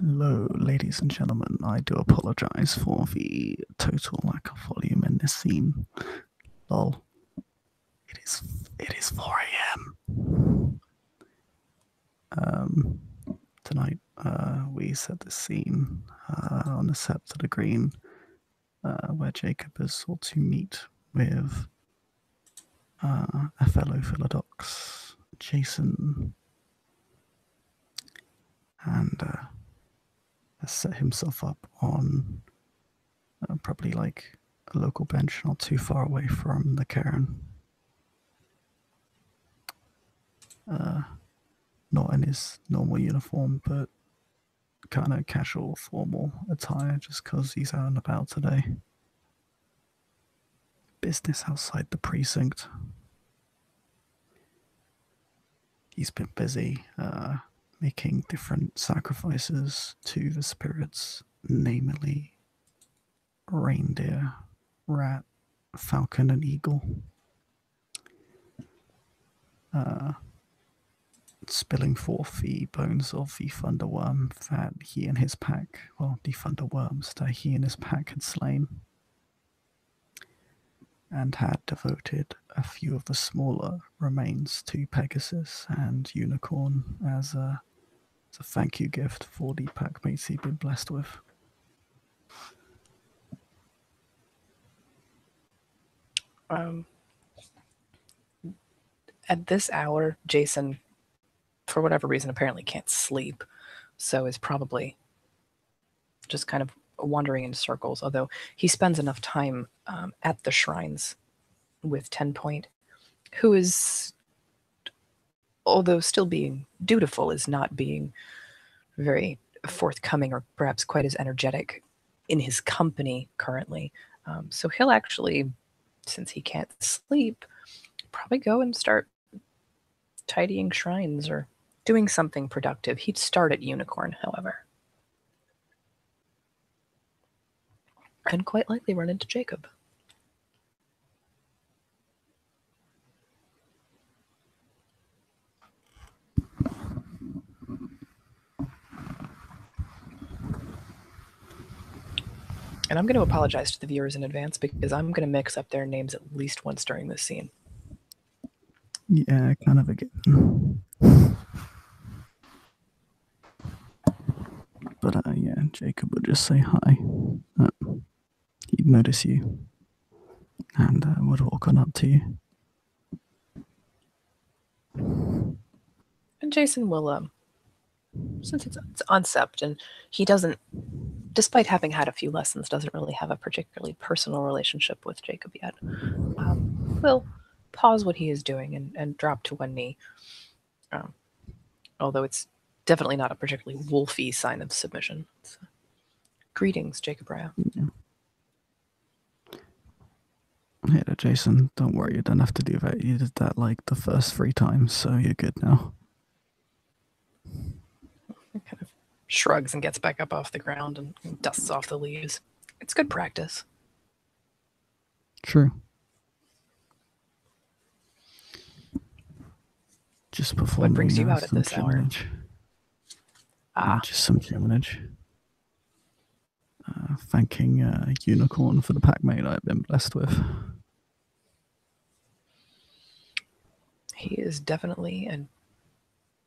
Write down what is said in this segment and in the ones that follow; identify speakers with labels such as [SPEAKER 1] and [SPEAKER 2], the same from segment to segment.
[SPEAKER 1] Hello, ladies and gentlemen. I do apologize for the total lack of volume in this scene. Lol. It is it is 4 a.m. Um, tonight uh, we set the scene uh, on the Sept of the Green, uh, where Jacob is sought to meet with uh, a fellow Philodox, Jason, and uh, has set himself up on uh, probably like a local bench not too far away from the cairn. Uh, not in his normal uniform, but kind of casual, formal attire just because he's out and about today. Business outside the precinct. He's been busy uh, making different sacrifices to the spirits, namely reindeer, rat, falcon, and eagle. Uh, spilling forth the bones of the thunderworm that he and his pack, well, the thunderworms that he and his pack had slain, and had devoted a few of the smaller remains to Pegasus and Unicorn as a, as a thank you gift for the pack mates he'd been blessed with.
[SPEAKER 2] Um, at this hour, Jason, for whatever reason, apparently can't sleep, so is probably just kind of wandering in circles. Although he spends enough time um, at the shrines with Ten Point, who is, although still being dutiful, is not being very forthcoming or perhaps quite as energetic in his company currently. Um, so he'll actually, since he can't sleep, probably go and start tidying shrines or doing something productive. He'd start at Unicorn, however. And quite likely run into Jacob. And I'm going to apologize to the viewers in advance because I'm going to mix up their names at least once during this scene.
[SPEAKER 1] Yeah, kind of a given. But uh, yeah, Jacob would just say hi. Uh, he'd notice you and uh, would walk on up to you.
[SPEAKER 2] And Jason will, um, since it's, it's on Sept and he doesn't, despite having had a few lessons, doesn't really have a particularly personal relationship with Jacob yet, um, will pause what he is doing and, and drop to one knee. Um, although it's definitely not a particularly wolfy sign of submission. So, greetings, Jacob Rhya.
[SPEAKER 1] Yeah. Hey there, Jason. Don't worry, you don't have to do that. You did that like the first three times, so you're good now.
[SPEAKER 2] He kind of shrugs and gets back up off the ground and dusts off the leaves. It's good practice.
[SPEAKER 1] True. Just before
[SPEAKER 2] What brings you out at this hour? Ah,
[SPEAKER 1] just some Germanage. Uh, thanking uh, Unicorn for the pack mate I've been blessed with.
[SPEAKER 2] he is definitely a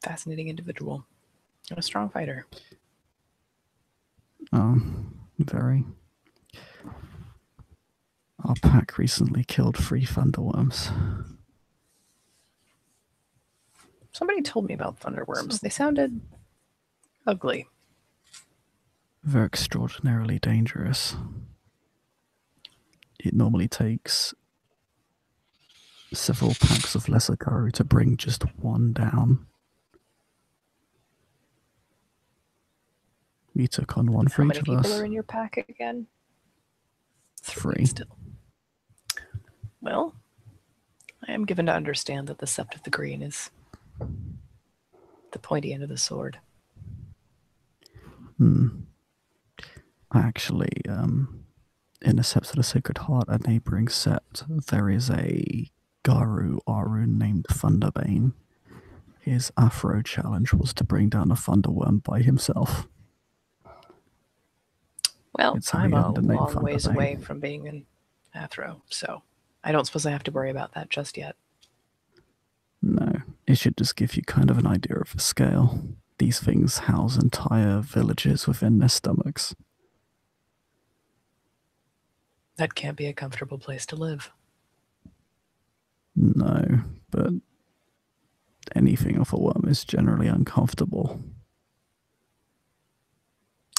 [SPEAKER 2] fascinating individual a strong fighter.
[SPEAKER 1] Um, very. Our pack recently killed three thunderworms.
[SPEAKER 2] Somebody told me about thunderworms. They sounded ugly.
[SPEAKER 1] They're extraordinarily dangerous. It normally takes several packs of lesser Garou to bring just one down. We took on one for
[SPEAKER 2] How
[SPEAKER 1] each
[SPEAKER 2] many
[SPEAKER 1] of
[SPEAKER 2] people
[SPEAKER 1] us.
[SPEAKER 2] are in your pack again?
[SPEAKER 1] Three.
[SPEAKER 2] Still. Well, I am given to understand that the Sept of the Green is the pointy end of the sword.
[SPEAKER 1] Hmm. Actually, um, in the Sept of the Sacred Heart, a neighboring Sept, there is a Garou Ahroun named Thunderbane. His Athro challenge was to bring down a Thunderworm by himself.
[SPEAKER 2] Well,
[SPEAKER 1] It's
[SPEAKER 2] I'm a
[SPEAKER 1] end the name
[SPEAKER 2] long ways away from being in Athro, so I don't suppose I have to worry about that just yet.
[SPEAKER 1] No, it should just give you kind of an idea of the scale. These things house entire villages within their stomachs.
[SPEAKER 2] That can't be a comfortable place to live.
[SPEAKER 1] No, but anything of a worm is generally uncomfortable.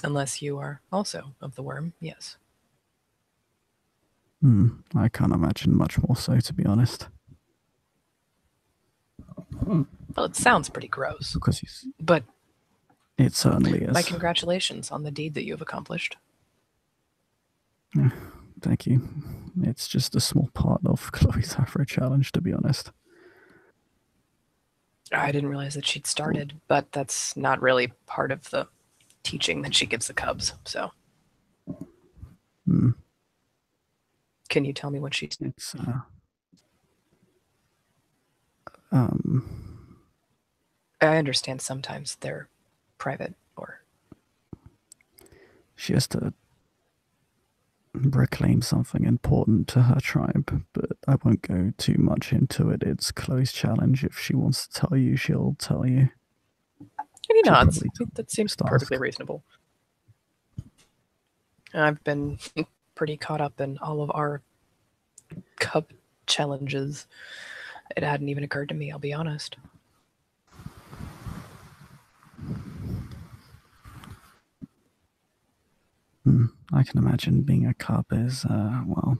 [SPEAKER 2] Unless you are also of the worm, yes.
[SPEAKER 1] Hmm, I can't imagine much more so, to be honest.
[SPEAKER 2] Well, it sounds pretty gross,
[SPEAKER 1] Because you s-
[SPEAKER 2] but
[SPEAKER 1] it certainly is.
[SPEAKER 2] my congratulations on the deed that you have accomplished.
[SPEAKER 1] Yeah, Thank you. It's just a small part of Chloe's Athro challenge, to be honest.
[SPEAKER 2] I didn't realize that she'd started, but that's not really part of the teaching that she gives the cubs. So,
[SPEAKER 1] Hmm,
[SPEAKER 2] can you tell me what she's
[SPEAKER 1] it's uh, um,
[SPEAKER 2] I understand sometimes they're private or
[SPEAKER 1] she has to reclaim something important to her tribe, but I won't go too much into it. It's Chloe's challenge. If she wants to tell you, she'll tell you.
[SPEAKER 2] And he nods. That seems perfectly reasonable. I've been pretty caught up in all of our cup challenges. It hadn't even occurred to me, I'll be honest.
[SPEAKER 1] Hmm, I can imagine being a cub is, uh, well,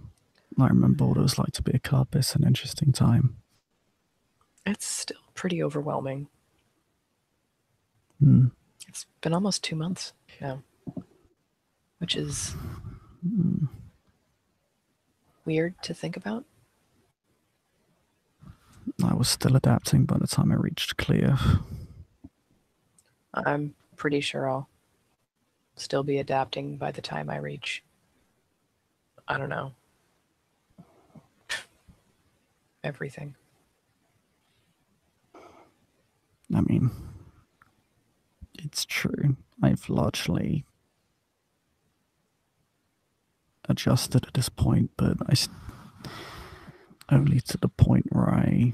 [SPEAKER 1] I remember what it was like to be a cub. It's an interesting time.
[SPEAKER 2] It's still pretty overwhelming.
[SPEAKER 1] Hmm,
[SPEAKER 2] It's been almost two months now, which is
[SPEAKER 1] hmm.
[SPEAKER 2] weird to think about.
[SPEAKER 1] I was still adapting by the time I reached Cliath.
[SPEAKER 2] I'm pretty sure I'll still be adapting by the time I reach, I don't know, everything.
[SPEAKER 1] I mean, it's true. I've largely adjusted at this point, but I only to the point where I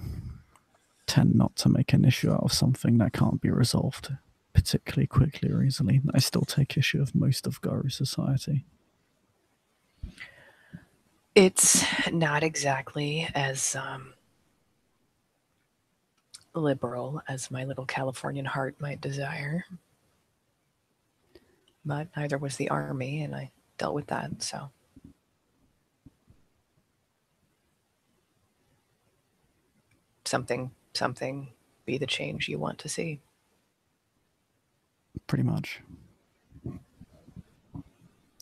[SPEAKER 1] tend not to make an issue out of something that can't be resolved particularly quickly or easily. I still take issue of most of Garou society.
[SPEAKER 2] It's not exactly as um, liberal as my little Californian heart might desire. But neither was the army, and I dealt with that, so. Something, something be the change you want to see.
[SPEAKER 1] Pretty much.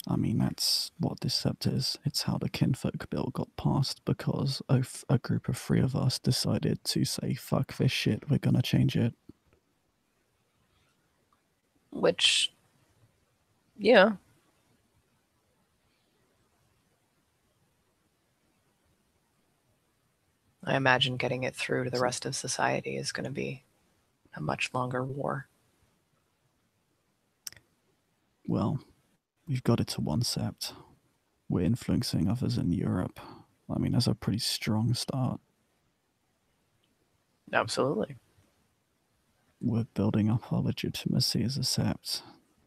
[SPEAKER 1] I mean, that's what this sept is. It's how the kinfolk bill got passed because a, f- a group of three of us decided to say, fuck this shit, we're gonna change it.
[SPEAKER 2] Which, yeah, I imagine getting it through to the rest of society is going to be a much longer war.
[SPEAKER 1] Well, we've got it to one sept. We're influencing others in Europe. I mean, that's a pretty strong start.
[SPEAKER 2] Absolutely.
[SPEAKER 1] We're building up our legitimacy as a sept,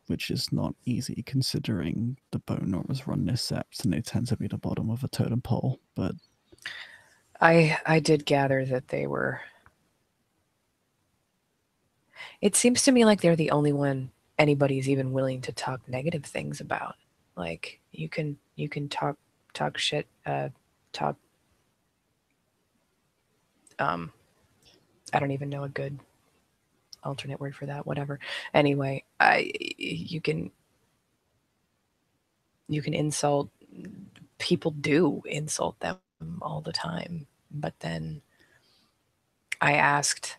[SPEAKER 1] which is not easy considering the bone Gnawers run this sept and they tend to be the bottom of a totem pole. But
[SPEAKER 2] I I did gather that they were. It seems to me like they're the only one anybody's even willing to talk negative things about. Like you can you can talk talk shit uh talk um I don't even know a good alternate word for that whatever. Anyway I you can you can insult people do insult them all the time but then I asked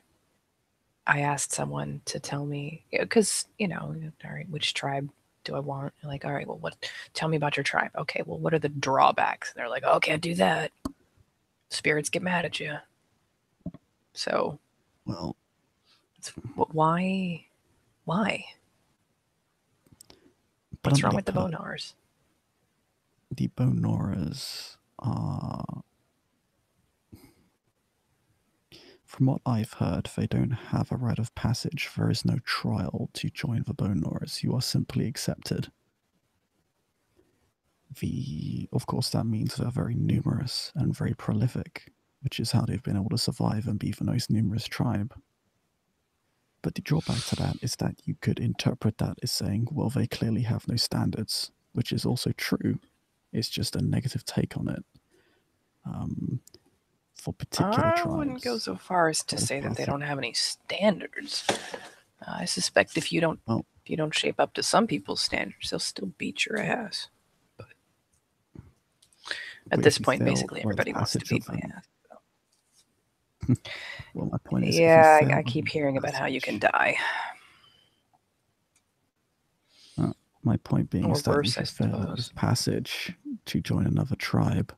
[SPEAKER 2] I asked someone to tell me because you know all right which tribe do I want? They're like all right well what tell me about your tribe. Okay well what are the drawbacks? And they're like oh can't do that. Spirits get mad at you. So
[SPEAKER 1] well,
[SPEAKER 2] it's, why why? What's wrong with the
[SPEAKER 1] Bone
[SPEAKER 2] Gnawers?
[SPEAKER 1] the Bone Gnawers are. Uh, From what I've heard, they don't have a rite of passage. There is no trial to join the Bone Gnawers. You are simply accepted. The, of course, that means they're very numerous and very prolific, which is how they've been able to survive and be the most numerous tribe. But the drawback to that is that you could interpret that as saying, well, they clearly have no standards, which is also true. It's just a negative take on it. Um, for particular
[SPEAKER 2] I
[SPEAKER 1] tribes.
[SPEAKER 2] wouldn't go so far as to say that they don't have any standards. I suspect if you don't
[SPEAKER 1] Well-
[SPEAKER 2] if you don't shape up to some people's standards, they'll still beat your ass. But at this point, basically
[SPEAKER 1] a rite of
[SPEAKER 2] everybody wants to beat my ass.
[SPEAKER 1] Well, my point is,
[SPEAKER 2] Yeah, I, I, keep hearing about how you can die.
[SPEAKER 1] My point being
[SPEAKER 2] Or
[SPEAKER 1] is that
[SPEAKER 2] worse,
[SPEAKER 1] if you fail a rite
[SPEAKER 2] suppose.
[SPEAKER 1] of passage to join another tribe,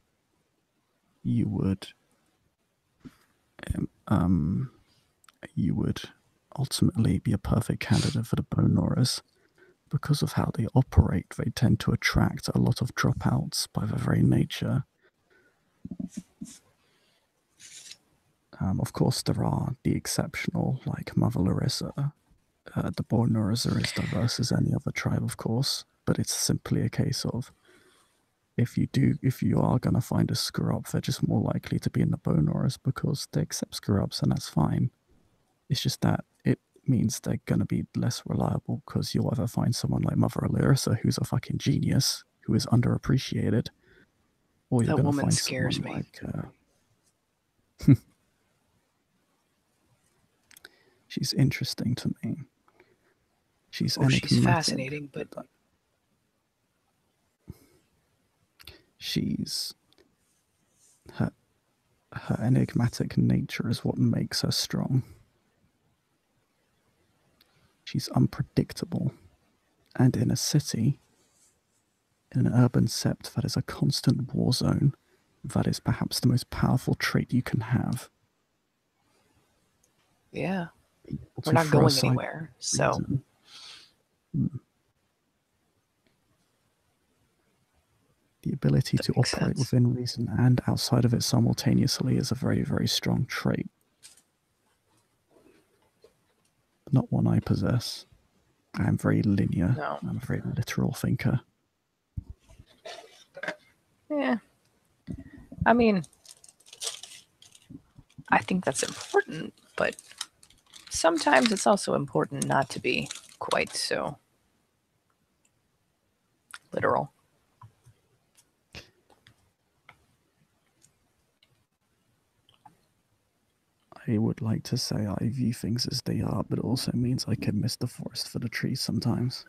[SPEAKER 1] you would, um, you would ultimately be a perfect candidate for the Bone. Because of how they operate, they tend to attract a lot of dropouts by their very nature. Um, of course, there are the exceptional, like Mother Larissa. Uh, the Bone are as diverse as any other tribe, of course, but it's simply a case of if you do, if you are going to find a screw up, they're just more likely to be in the Bone Gnawers because they accept screw ups and that's fine. It's just that it means they're going to be less reliable because you'll either find someone like Mother Larissa who's a fucking genius who is underappreciated, or you're
[SPEAKER 2] That
[SPEAKER 1] going to
[SPEAKER 2] woman
[SPEAKER 1] find
[SPEAKER 2] scares
[SPEAKER 1] someone
[SPEAKER 2] me.
[SPEAKER 1] like. Uh, she's interesting to me. She's
[SPEAKER 2] Oh, she's fascinating, but
[SPEAKER 1] she's her her enigmatic nature is what makes her strong. She's unpredictable, and in a city, in an urban sept that is a constant war zone, that is perhaps the most powerful trait you can have.
[SPEAKER 2] yeah, we're not going anywhere. So.
[SPEAKER 1] The ability
[SPEAKER 2] That
[SPEAKER 1] to operate
[SPEAKER 2] sense.
[SPEAKER 1] within reason and outside of it simultaneously is a very, very strong trait. Not one I possess. I am very linear.
[SPEAKER 2] No.
[SPEAKER 1] I'm a very literal thinker.
[SPEAKER 2] yeah, I mean, I think that's important, but sometimes it's also important not to be quite so literal.
[SPEAKER 1] I would like to say I view things as they are, but it also means I can miss the forest for the trees sometimes.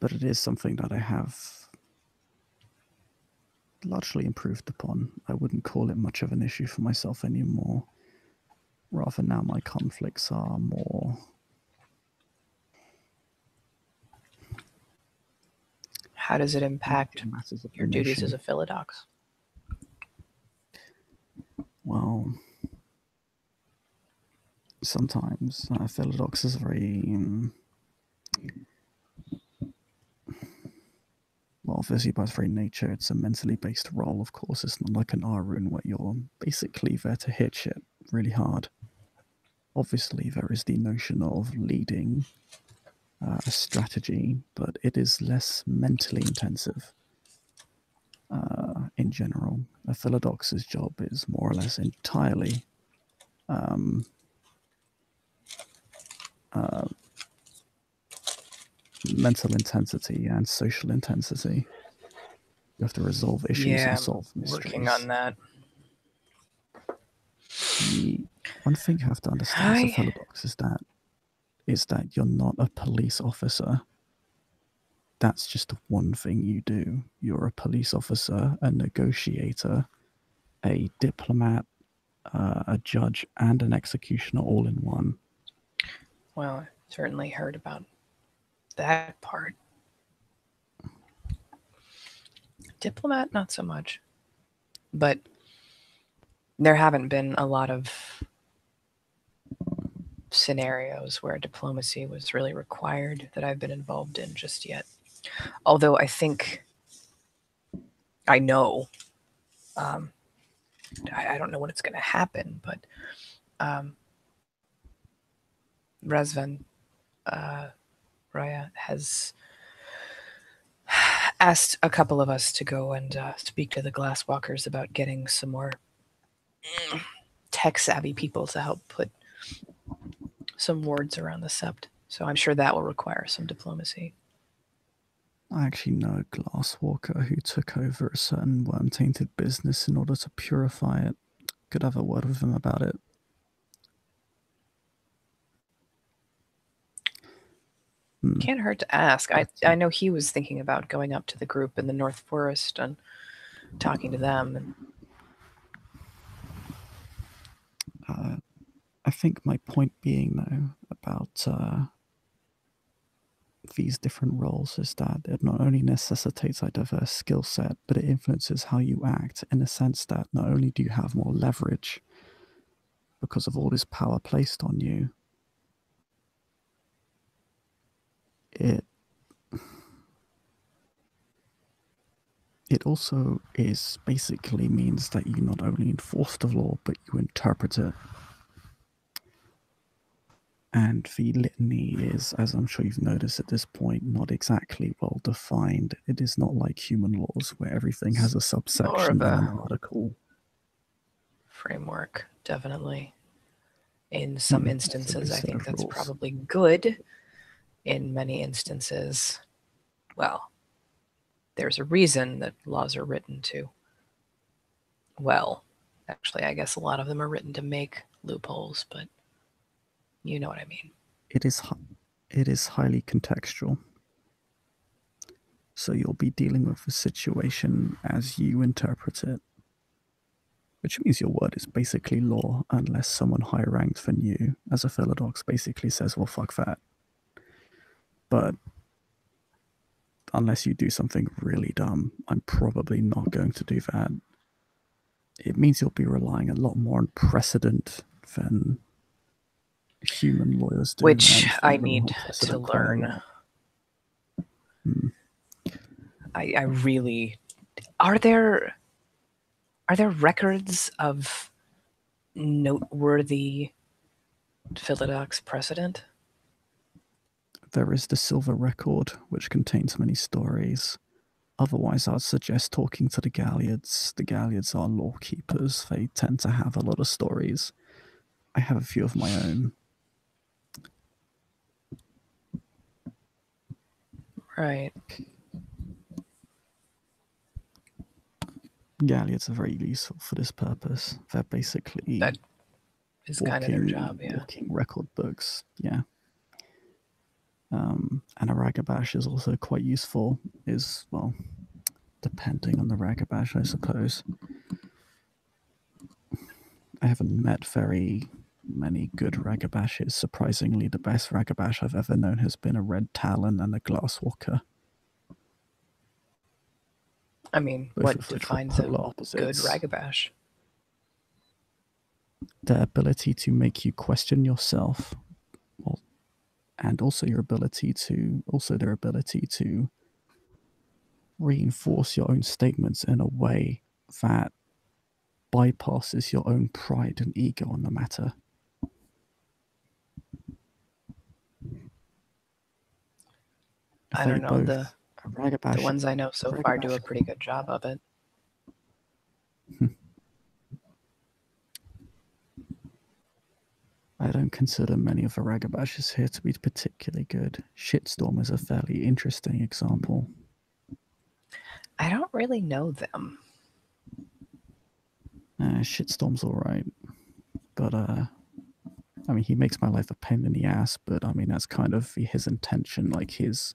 [SPEAKER 1] But it is something that I have largely improved upon. I wouldn't call it much of an issue for myself anymore. Rather, now my conflicts are more.
[SPEAKER 2] How does it impact
[SPEAKER 1] matters of the
[SPEAKER 2] your duties as a philodox?
[SPEAKER 1] Well, sometimes uh, Philodox is very. Um, well, obviously, by its very nature, it's a mentally based role, of course. It's not like an Ahroun where you're basically there to hit shit really hard. Obviously, there is the notion of leading uh, a strategy, but it is less mentally intensive uh, general. A Philodox's job is more or less entirely um, uh, mental intensity and social intensity. You have to resolve issues
[SPEAKER 2] Yeah,
[SPEAKER 1] and solve mysteries.
[SPEAKER 2] Working on that.
[SPEAKER 1] The one thing you have to understand as a
[SPEAKER 2] I-
[SPEAKER 1] Philodox is that is that you're not a police officer. That's just the one thing you do. You're a police officer, a negotiator, a diplomat, uh, a judge, and an executioner all in one.
[SPEAKER 2] Well, I certainly heard about that part. Diplomat, not so much. But there haven't been a lot of scenarios where diplomacy was really required that I've been involved in just yet. Although I think I know, um, I, I don't know when it's going to happen, but um, Razvan uh, Rhya has asked a couple of us to go and uh, speak to the glasswalkers about getting some more tech savvy people to help put some wards around the sept. So I'm sure that will require some diplomacy.
[SPEAKER 1] I actually know a glasswalker who took over a certain worm tainted business in order to purify it. Could have a word with him about it.
[SPEAKER 2] Hmm. Can't hurt to ask. I I know he was thinking about going up to the group in the North Forest and talking to them. And...
[SPEAKER 1] Uh, I think my point being though about uh, these different roles is that it not only necessitates a diverse skill set, but it influences how you act in the sense that not only do you have more leverage because of all this power placed on you, it it also is basically means that you not only enforce the law but you interpret it and the litany is, as I'm sure you've noticed at this point, not exactly well defined. It is not like human laws where everything has a subsection and an article.
[SPEAKER 2] Framework, definitely. In some mm, instances, I think that's rules. probably good. In many instances, well, there's a reason that laws are written to. Well, actually, I guess a lot of them are written to make loopholes, but you know what I mean.
[SPEAKER 1] It is it is highly contextual. So you'll be dealing with the situation as you interpret it. Which means your word is basically law unless someone higher ranked than you, as a philodox, basically says, well, fuck that. But unless you do something really dumb, I'm probably not going to do that. It means you'll be relying a lot more on precedent than human lawyers do.
[SPEAKER 2] Which I need to learn. Hmm. I, I really are there are there records of noteworthy Philodox precedent?
[SPEAKER 1] There is the Silver Record, which contains many stories. Otherwise, I'd suggest talking to the Galliards. The Galliards are law keepers. They tend to have a lot of stories. I have a few of my own.
[SPEAKER 2] Right.
[SPEAKER 1] Galliards are very useful for this purpose. They're basically
[SPEAKER 2] that is walking, kind of their job, yeah.
[SPEAKER 1] Walking record books, yeah. Um, and a ragabash is also quite useful. Is well, depending on the ragabash, I suppose. I haven't met very many good ragabashes. Surprisingly, the best ragabash I've ever known has been a red talon and a glasswalker.
[SPEAKER 2] I mean, Both what defines a good ragabash?
[SPEAKER 1] The ability to make you question yourself, well, and also your ability to, also their ability to reinforce your own statements in a way that bypasses your own pride and ego on the matter.
[SPEAKER 2] I don't know the the ones I know so far do a pretty good job of it.
[SPEAKER 1] I don't consider many of the ragabashes here to be particularly good. Shitstorm is a fairly interesting example.
[SPEAKER 2] I don't really know them.
[SPEAKER 1] Uh, Shitstorm's alright. But, uh, I mean, he makes my life a pain in the ass, but I mean, that's kind of his intention. Like, his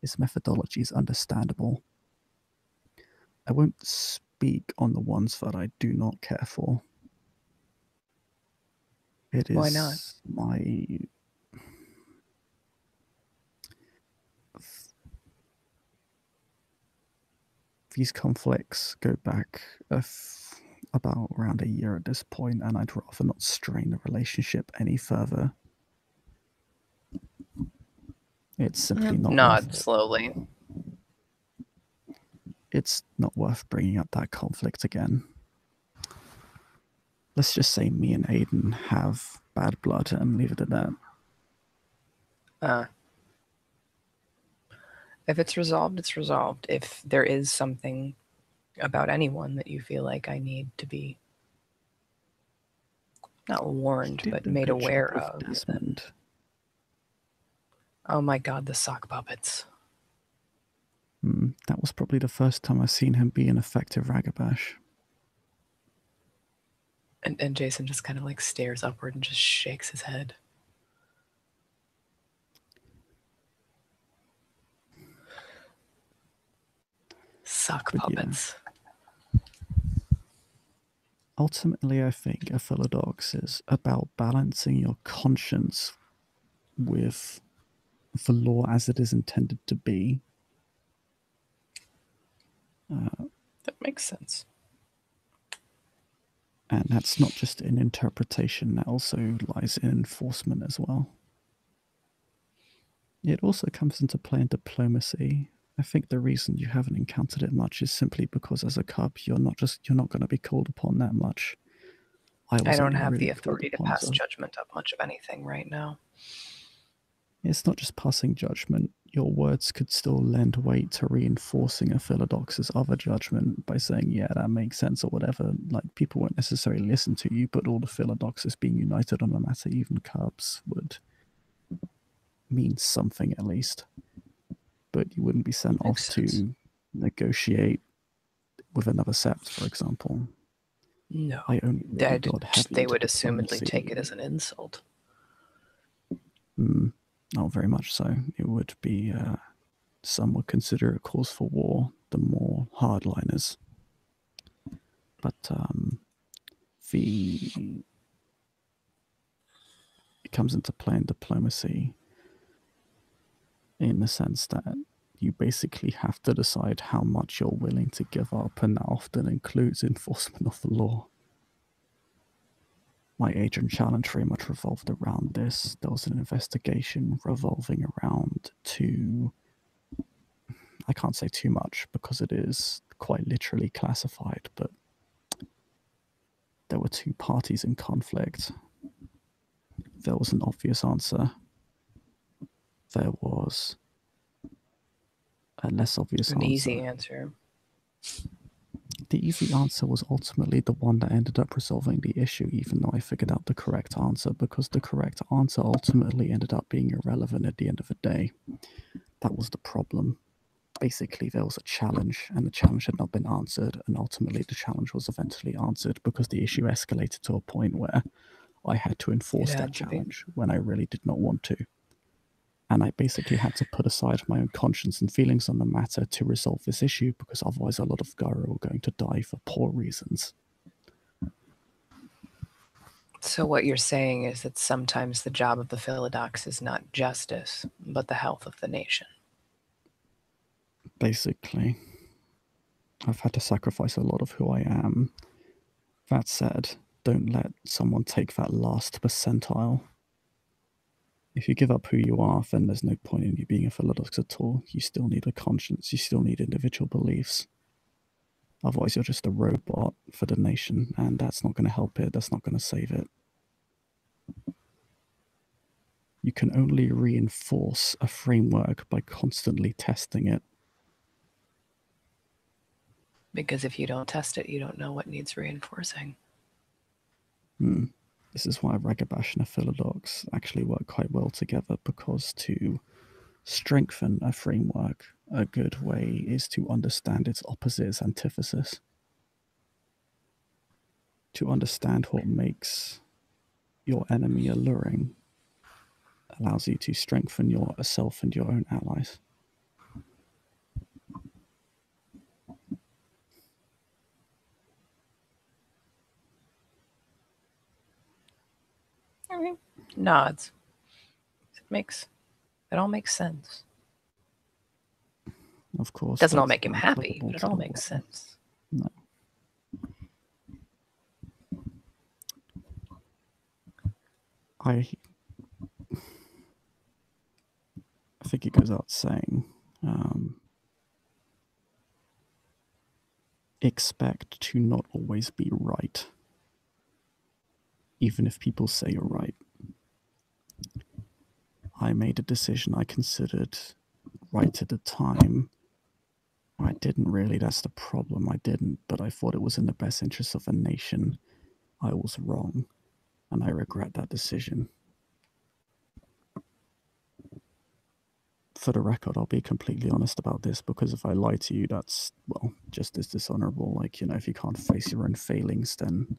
[SPEAKER 1] his methodology is understandable. I won't speak on the ones that I do not care for. It is Why not? my these conflicts go back about around a year at this point, and I'd rather not strain the relationship any further. It's simply not.
[SPEAKER 2] Nod slowly.
[SPEAKER 1] it's not worth bringing up that conflict again. Let's just say me and Aiden have bad blood and leave it at that.
[SPEAKER 2] Uh, if it's resolved, it's resolved. If there is something about anyone that you feel like I need to be not warned, but made aware of, Desmond. Oh my god, the sock puppets.
[SPEAKER 1] Mm, that was probably the first time I've seen him be an effective Ragabash.
[SPEAKER 2] And, and Jason just kind of like stares upward and just shakes his head. Sock but puppets. Yeah.
[SPEAKER 1] Ultimately, I think a philodox is about balancing your conscience with the law as it is intended to be
[SPEAKER 2] uh, that makes sense.
[SPEAKER 1] And that's not just in interpretation, that also lies in enforcement as well. It also comes into play in diplomacy. I think the reason you haven't encountered it much is simply because as a cub, you're not just you're not going to be called upon that much.
[SPEAKER 2] I, I don't have really the authority to pass so. judgment of much of anything right now.
[SPEAKER 1] It's not just passing judgment your words could still lend weight to reinforcing a philodox's other judgment by saying, yeah, that makes sense or whatever. Like people won't necessarily listen to you, but all the philodoxes being united on a matter, even cubs, would mean something at least. But you wouldn't be sent off sense. to negotiate with another sept, for example.
[SPEAKER 2] No, I only really they would assumedly take it as an insult.
[SPEAKER 1] Mm. Oh, very much so. It would be, uh, some would consider a cause for war, the more hardliners. But um, the it comes into play in diplomacy in the sense that you basically have to decide how much you're willing to give up, and that often includes enforcement of the law my Adren challenge very much revolved around this. There was an investigation revolving around two. I can't say too much because it is quite literally classified, but there were two parties in conflict. There was an obvious answer. There was a less obvious
[SPEAKER 2] an
[SPEAKER 1] answer.
[SPEAKER 2] easy answer
[SPEAKER 1] the easy answer was ultimately the one that ended up resolving the issue, even though I figured out the correct answer, because the correct answer ultimately ended up being irrelevant at the end of the day. That was the problem. Basically, there was a challenge, and the challenge had not been answered, and ultimately, the challenge was eventually answered because the issue escalated to a point where I had to enforce that challenge when I really did not want to and I basically had to put aside my own conscience and feelings on the matter to resolve this issue because otherwise a lot of Gyro were going to die for poor reasons.
[SPEAKER 2] So what you're saying is that sometimes the job of the Philodox is not justice, but the health of the nation.
[SPEAKER 1] Basically. I've had to sacrifice a lot of who I am. That said, don't let someone take that last percentile if you give up who you are, then there's no point in you being a philodox at all. You still need a conscience, you still need individual beliefs. Otherwise, you're just a robot for the nation, and that's not going to help it, that's not going to save it. You can only reinforce a framework by constantly testing it.
[SPEAKER 2] Because if you don't test it, you don't know what needs reinforcing.
[SPEAKER 1] Hmm. This is why Ragabash and a Philodox actually work quite well together because to strengthen a framework, a good way is to understand its opposite, its antithesis. To understand what makes your enemy alluring allows you to strengthen yourself and your own allies.
[SPEAKER 2] Nods. It makes it all makes sense.
[SPEAKER 1] Of course.
[SPEAKER 2] It doesn't all make him happy, but it all makes sense. No.
[SPEAKER 1] I I think it goes out saying um, expect to not always be right, even if people say you're right. I made a decision I considered right at the time. I didn't really, that's the problem. I didn't, but I thought it was in the best interest of a nation. I was wrong, and I regret that decision. For the record, I'll be completely honest about this because if I lie to you, that's, well, just as dishonorable. Like, you know, if you can't face your own failings, then,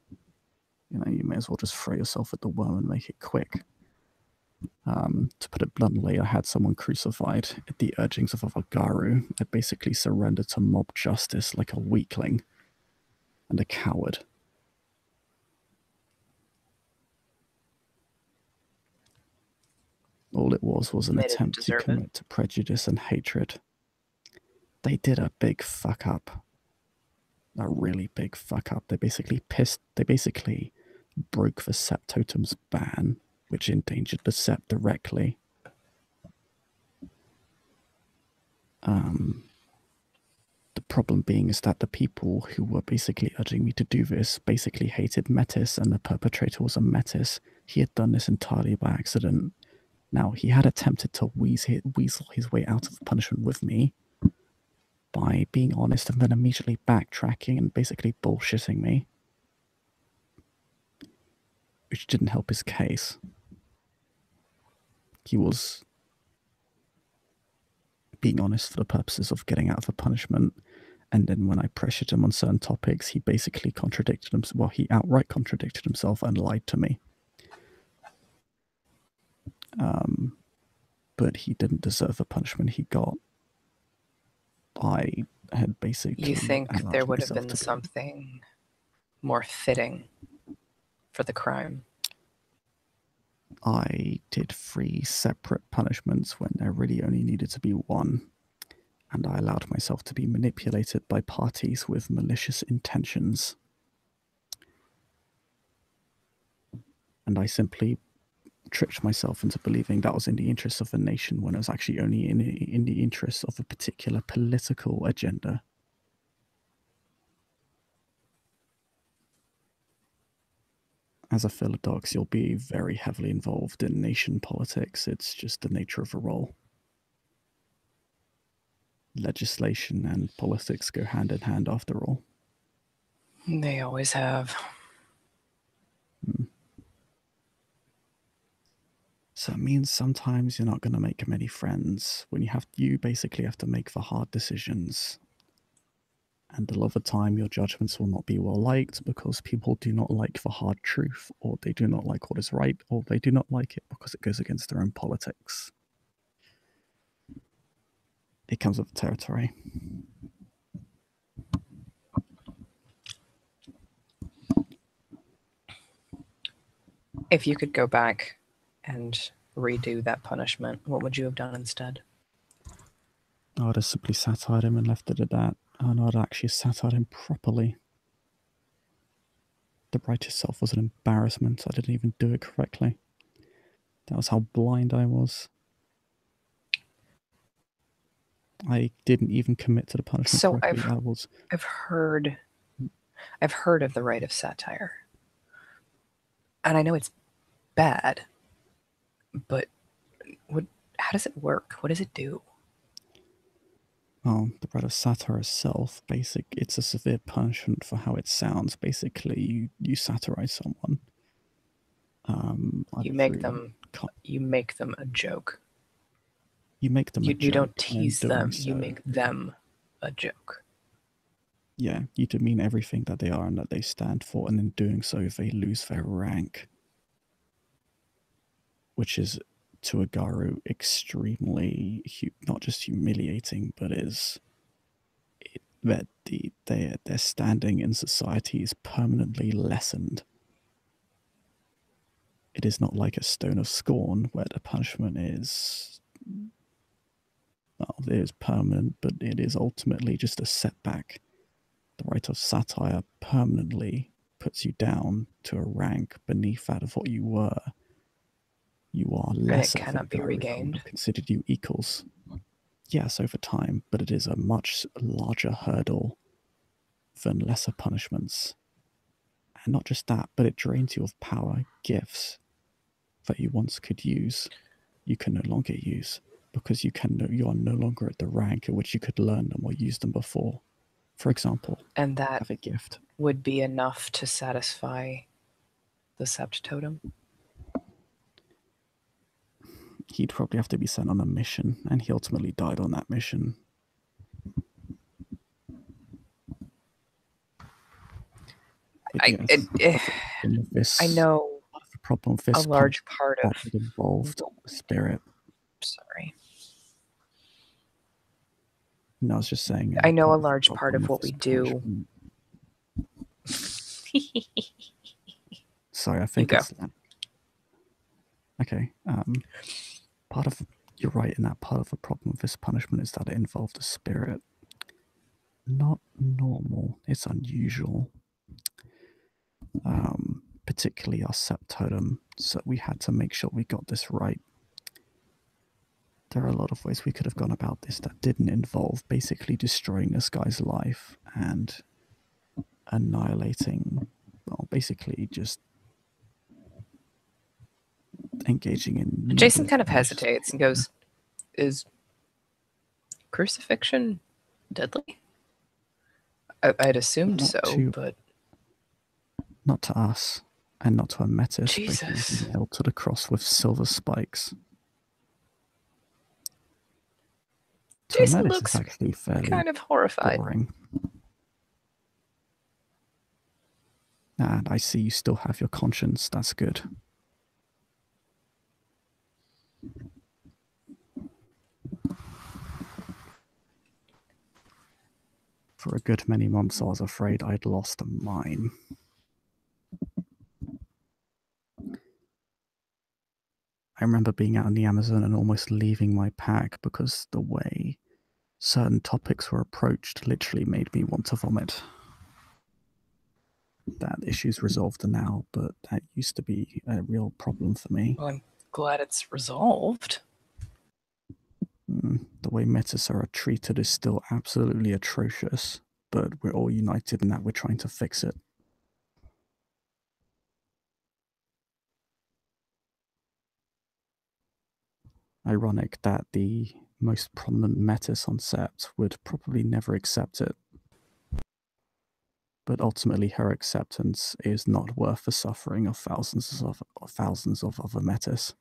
[SPEAKER 1] you know, you may as well just throw yourself at the worm and make it quick. Um, to put it bluntly, I had someone crucified at the urgings of a Vagaru. I basically surrendered to mob justice like a weakling and a coward. All it was was an attempt to
[SPEAKER 2] deserve it.
[SPEAKER 1] commit to prejudice and hatred. They did a big fuck up. A really big fuck up. They basically pissed, they basically broke the Sept Totem's ban which endangered the Sept directly. Um, the problem being is that the people who were basically urging me to do this basically hated Metis, and the perpetrator was a Metis. He had done this entirely by accident. Now, he had attempted to weasel weasel his way out of the punishment with me by being honest and then immediately backtracking and basically bullshitting me, which didn't help his case he was being honest for the purposes of getting out of a punishment. And then when I pressured him on certain topics, he basically contradicted himself. Well, he outright contradicted himself and lied to me. Um, but he didn't deserve the punishment he got. I had basically.
[SPEAKER 2] You think there would have been something more fitting for the crime?
[SPEAKER 1] I did three separate punishments when there really only needed to be one, and I allowed myself to be manipulated by parties with malicious intentions. And I simply tricked myself into believing that was in the interests of the nation when it was actually only in, in the interests of a particular political agenda. As a Philodox, you'll be very heavily involved in nation politics. It's just the nature of a role. Legislation and politics go hand in hand after all.
[SPEAKER 2] They always have. Hmm.
[SPEAKER 1] So it means sometimes you're not going to make many friends when you have you basically have to make the hard decisions. And a lot of the time, your judgments will not be well liked because people do not like the hard truth, or they do not like what is right, or they do not like it because it goes against their own politics. It comes with territory.
[SPEAKER 2] If you could go back and redo that punishment, what would you have done instead?
[SPEAKER 1] I would have simply satired him and left it at that, and I'd actually satired him properly. The rite itself was an embarrassment. I didn't even do it correctly. That was how blind I was. I didn't even commit to the punishment
[SPEAKER 2] So
[SPEAKER 1] correctly.
[SPEAKER 2] I've-
[SPEAKER 1] I was
[SPEAKER 2] I've heard I've heard of the rite of satire. And I know it's bad, but what how does it work? What does it do?
[SPEAKER 1] Oh, the bread of satire itself, basic. It's a severe punishment for how it sounds. Basically, you you satirize someone. Um,
[SPEAKER 2] You make them
[SPEAKER 1] co-
[SPEAKER 2] you make them a joke.
[SPEAKER 1] You make them. a
[SPEAKER 2] You, you don't
[SPEAKER 1] joke, and in
[SPEAKER 2] tease them, you make them a joke.
[SPEAKER 1] Yeah, you demean everything that they are and that they stand for, and in doing so, they lose their rank, which is to a Garou extremely not just humiliating, but is it, that the their their standing in society is permanently lessened. It is not like a stone of scorn where the punishment is well, it is permanent, but it is ultimately just a setback. The right of satire permanently puts you down to a rank beneath that of what you were. You are less It
[SPEAKER 2] cannot be regained.
[SPEAKER 1] Considered you equals. Yes, over time, but it is a much larger hurdle than lesser punishments. And not just that, but it drains you of power, gifts that you once could use, you can no longer use because you can no, you are no longer at the rank at which you could learn them or use them before. For example,
[SPEAKER 2] And that
[SPEAKER 1] have a gift.
[SPEAKER 2] would be enough to satisfy the Sept Totem.
[SPEAKER 1] He'd probably have to be sent on a mission, and he ultimately died on that mission.
[SPEAKER 2] I,
[SPEAKER 1] yes,
[SPEAKER 2] it, eh, I know
[SPEAKER 1] the problem with
[SPEAKER 2] a large part of.
[SPEAKER 1] involved spirit.
[SPEAKER 2] Sorry.
[SPEAKER 1] No, I was just saying.
[SPEAKER 2] I know a large part of what we do-
[SPEAKER 1] Sorry, I think it's that. Okay. Um, part of you're right in that part of the problem with this punishment is that it involved a spirit. Not normal. It's unusual. Um, particularly our septotem. So we had to make sure we got this right. There are a lot of ways we could have gone about this that didn't involve basically destroying this guy's life and annihilating, well, basically just engaging in.
[SPEAKER 2] Jason kind of hesitates and goes, Is crucifixion deadly? I, I'd assumed
[SPEAKER 1] Not
[SPEAKER 2] so,
[SPEAKER 1] to-
[SPEAKER 2] but
[SPEAKER 1] Not to us, and not to a metis, but he was
[SPEAKER 2] Jesus.
[SPEAKER 1] nailed to the cross with silver spikes. To
[SPEAKER 2] Jason looks
[SPEAKER 1] actually fairly
[SPEAKER 2] kind of horrified.
[SPEAKER 1] boring. And I see you still have your conscience. That's good. For a good many months, I was afraid I'd lost mine. I remember being out in the Amazon and almost leaving my pack because the way certain topics were approached literally made me want to vomit. That issue's resolved now, but that used to be a real problem for me.
[SPEAKER 2] Well, I'm glad it's resolved.
[SPEAKER 1] Mm, the way metis are treated is still absolutely atrocious, but we're all united in that we're trying to fix it. Ironic that the most prominent metis on Sept would probably never accept it. But ultimately, her acceptance is not worth the suffering of thousands of, of thousands of other metis.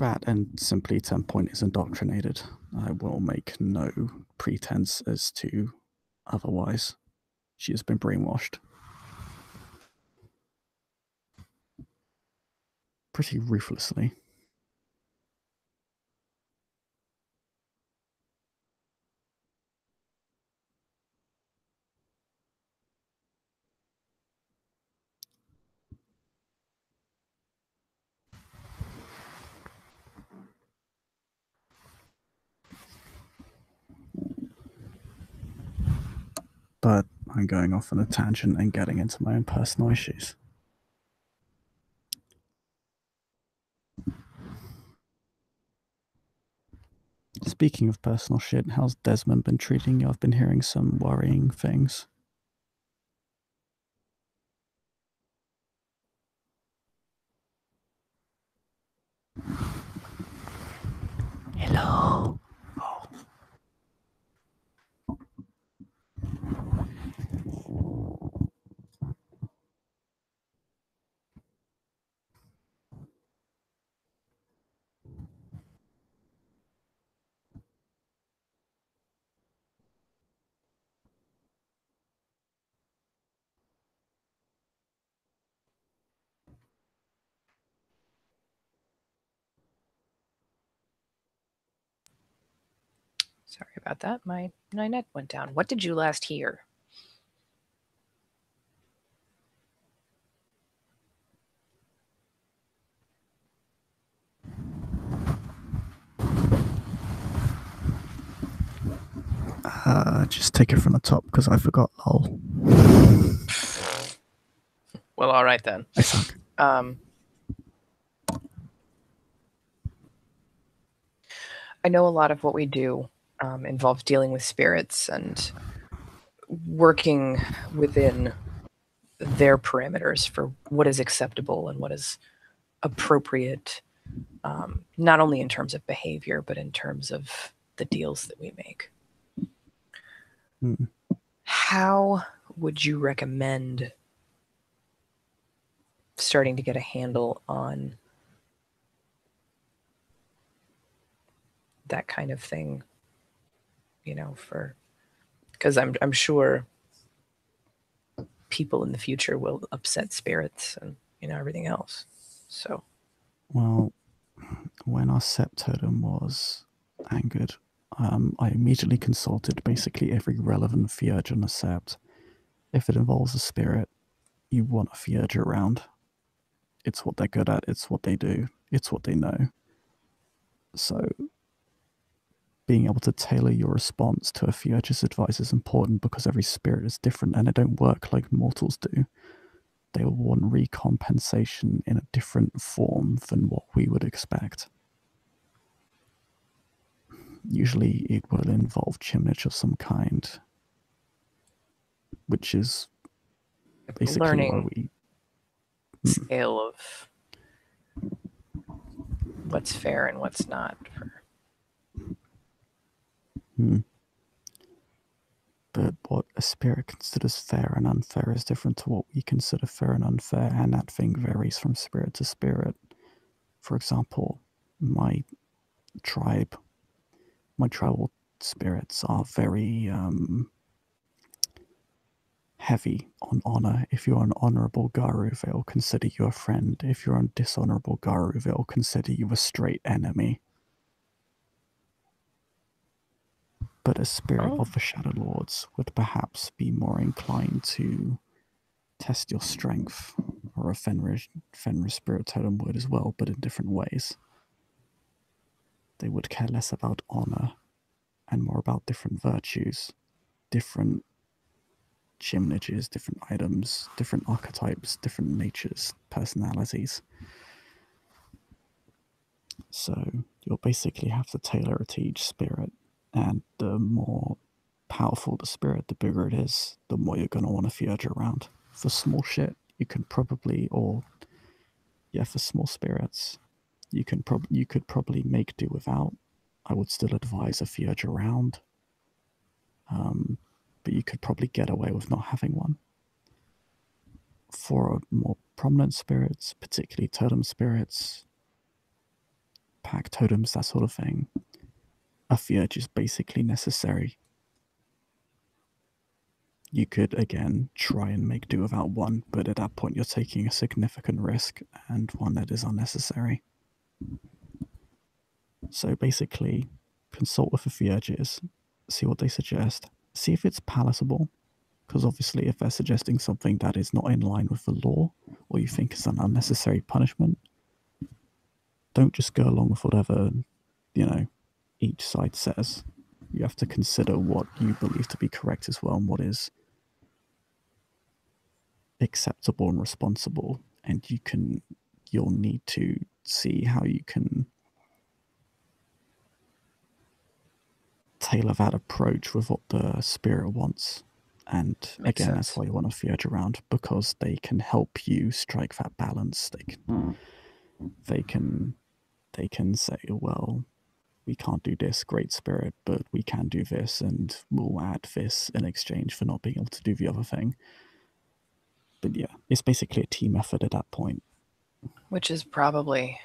[SPEAKER 1] That and simply Ten Point is indoctrinated. I will make no pretense as to otherwise. She has been brainwashed. Pretty ruthlessly. But I'm going off on a tangent and getting into my own personal issues. Speaking of personal shit, how's Desmond been treating you? I've been hearing some worrying things.
[SPEAKER 2] about that. My, my net went down. What did you last hear?
[SPEAKER 1] Uh, just take it from the top because I forgot. Lol.
[SPEAKER 2] Well, all right then.
[SPEAKER 1] I suck.
[SPEAKER 2] Um, I know a lot of what we do um, involves dealing with spirits and working within their parameters for what is acceptable and what is appropriate, um, not only in terms of behavior, but in terms of the deals that we make.
[SPEAKER 1] Hmm.
[SPEAKER 2] How would you recommend starting to get a handle on that kind of thing? You know, for because I'm I'm sure people in the future will upset spirits and you know everything else. So
[SPEAKER 1] Well, when our sept totem was angered, um, I immediately consulted basically every relevant Theurge on the sept. If it involves a spirit, you want a Theurge around. It's what they're good at, it's what they do, it's what they know. So, being able to tailor your response to a Theurge's advice is important because every spirit is different and they don't work like mortals do. They will want recompensation in a different form than what we would expect. Usually, it will involve chiminage of some kind, which is basically why
[SPEAKER 2] learning
[SPEAKER 1] we hmm.
[SPEAKER 2] scale of what's fair and what's not. For,
[SPEAKER 1] Hmm. But what a spirit considers fair and unfair is different to what we consider fair and unfair, and that thing varies from spirit to spirit. For example, my tribe, my tribal spirits are very um, heavy on honor. If you're an honorable Garou, they'll consider you a friend. If you're a dishonorable Garou, they'll consider you a straight enemy. But a spirit
[SPEAKER 2] Oh.
[SPEAKER 1] of the Shadow Lords would perhaps be more inclined to test your strength, or a Fenris, Fenrir Spirit Totem would as well, but in different ways. They would care less about honor and more about different virtues, different chiminages, different items, different archetypes, different natures, personalities. So you'll basically have to tailor it to each spirit and the more powerful the spirit, the bigger it is, the more you're going to want to Theurge around. For small shit, you can probably, or yeah, for small spirits, you can prob you could probably make do without. I would still advise a Theurge around, um, but you could probably get away with not having one. For more prominent spirits, particularly totem spirits, pack totems, that sort of thing, a Theurge is basically necessary. You could again try and make do without one, but at that point you're taking a significant risk and one that is unnecessary. So basically, consult with the Theurges, see what they suggest, see if it's palatable, because obviously, if they're suggesting something that is not in line with the law or you think is an unnecessary punishment, don't just go along with whatever, you know, each side says. You have to consider what you believe to be correct as well and what is acceptable and responsible. And you can, you'll need to see how you can tailor that approach with what the spirit wants. And
[SPEAKER 2] Makes
[SPEAKER 1] again, that's why you want to Theurge around because they can help you strike that balance. They can, hmm. they can, they can say, well, we can't do this, great spirit, but we can do this, and we'll add this in exchange for not being able to do the other thing. But yeah, it's basically a team effort at that point.
[SPEAKER 2] which is probably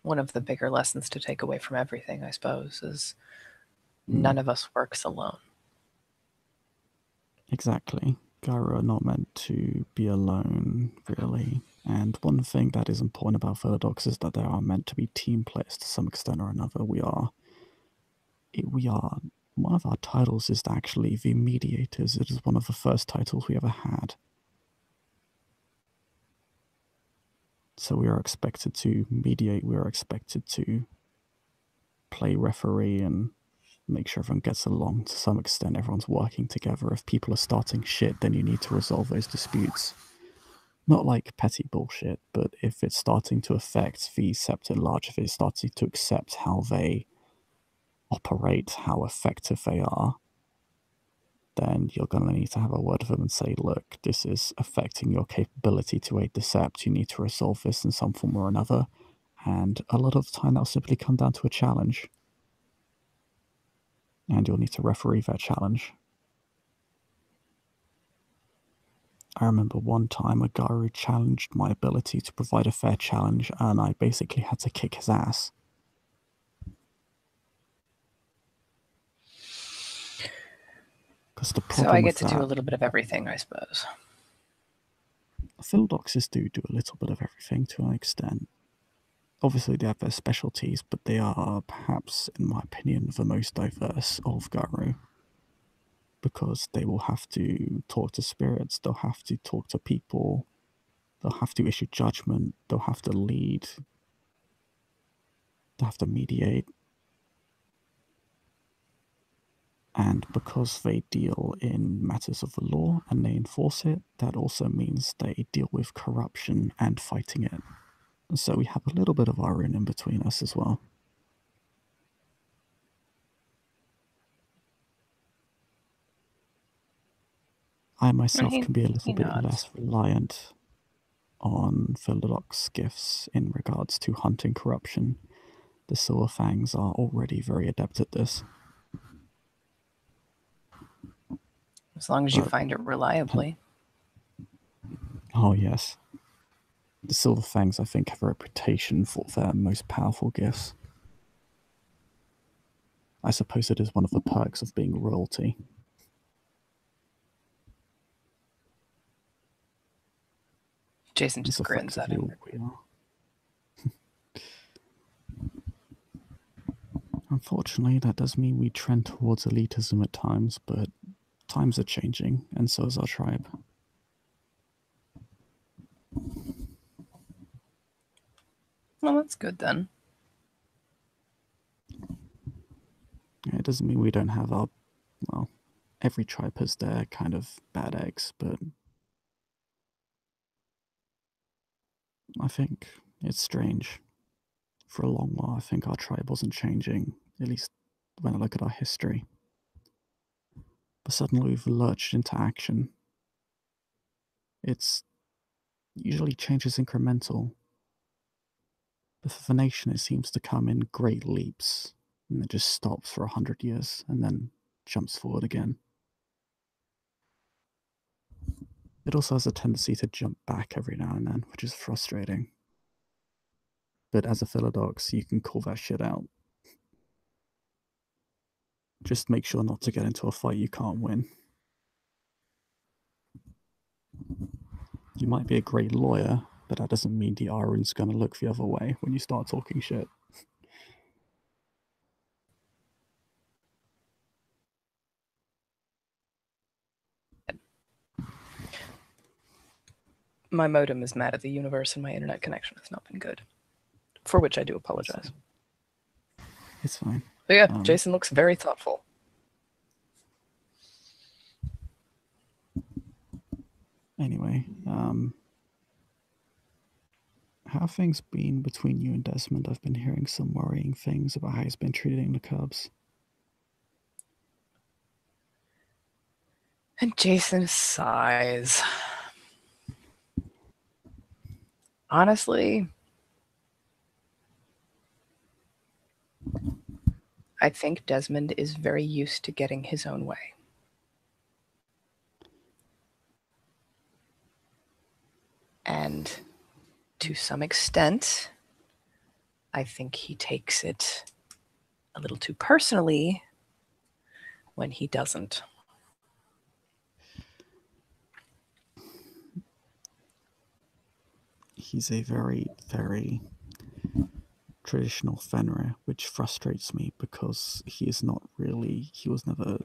[SPEAKER 2] one of the bigger lessons to take away from everything, I suppose, is hmm. none of us works alone.
[SPEAKER 1] Exactly. Garou are not meant to be alone, really. And one thing that is important about Philodox is that they are meant to be team players to some extent or another. We are. We are. One of our titles is actually the Mediators. It is one of the first titles we ever had. So we are expected to mediate, we are expected to play referee and make sure everyone gets along to some extent. Everyone's working together. If people are starting shit, then you need to resolve those disputes. Not like petty bullshit, but if it's starting to affect the sept large, if it's starting to accept how they operate, how effective they are, then you're going to need to have a word with them and say, look, this is affecting your capability to aid decept. You need to resolve this in some form or another. And a lot of the time, that'll simply come down to a challenge. And you'll need to referee that challenge. I remember one time a Garou challenged my ability to provide a fair challenge, and I basically had to kick his ass.
[SPEAKER 2] Because the problem so I get to that, do a little bit of everything, I suppose.
[SPEAKER 1] Philodoxes do do a little bit of everything to an extent. Obviously, they have their specialties, but they are perhaps, in my opinion, the most diverse of Garou. Because they will have to talk to spirits, they'll have to talk to people, they'll have to issue judgment, they'll have to lead, they'll have to mediate, And because they deal in matters of the law and they enforce it, that also means they deal with corruption and fighting it. So we have a little bit of Ahroun in between us as well. I myself can be a little bit less reliant on Philodox gifts in regards to hunting corruption. The Silver Fangs are already very adept at this.
[SPEAKER 2] As long as you find it reliably.
[SPEAKER 1] Oh, yes. The Silver Fangs, I think, have a reputation for their most powerful gifts. I suppose it is one of the perks of being royalty.
[SPEAKER 2] Jason just grins at him.
[SPEAKER 1] Unfortunately, that does mean we trend towards elitism at times, but times are changing, and so is our tribe.
[SPEAKER 2] Well, that's good then.
[SPEAKER 1] It doesn't mean we don't have our, well, every tribe has their kind of bad eggs, but I think it's strange. For a long while, I think our tribe wasn't changing, at least when I look at our history. But suddenly we've lurched into action. It's usually changes incremental. But for the nation, it seems to come in great leaps, and it just stops for a hundred years and then jumps forward again. It also has a tendency to jump back every now and then, which is frustrating. But as a Philodox, you can call that shit out. Just make sure not to get into a fight you can't win. You might be a great lawyer, but that doesn't mean the Ahroun's going to look the other way when you start talking shit.
[SPEAKER 2] My modem is mad at the universe and my internet connection has not been good, for which I do apologize.
[SPEAKER 1] It's fine.
[SPEAKER 2] But yeah, um, Jason looks very thoughtful.
[SPEAKER 1] Anyway, um, how things been between you and Desmond? I've been hearing some worrying things about how he's been treating the Cubs.
[SPEAKER 2] And Jason sighs. Honestly, I think Desmond is very used to getting his own way. And to some extent, I think he takes it a little too personally when he doesn't.
[SPEAKER 1] He's a very, very traditional Fenrir, which frustrates me because he is not really, he was never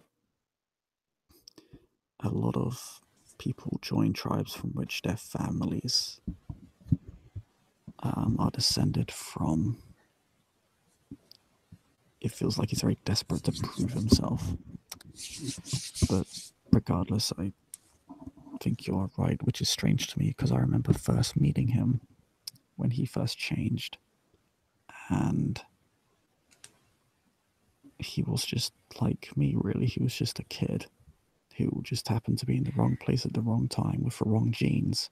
[SPEAKER 1] a lot of people join tribes from which their families um, are descended from. It feels like he's very desperate to prove himself. But regardless, I think you're right, which is strange to me because I remember first meeting him when he first changed and he was just like me, really. He was just a kid who just happened to be in the wrong place at the wrong time with the wrong genes.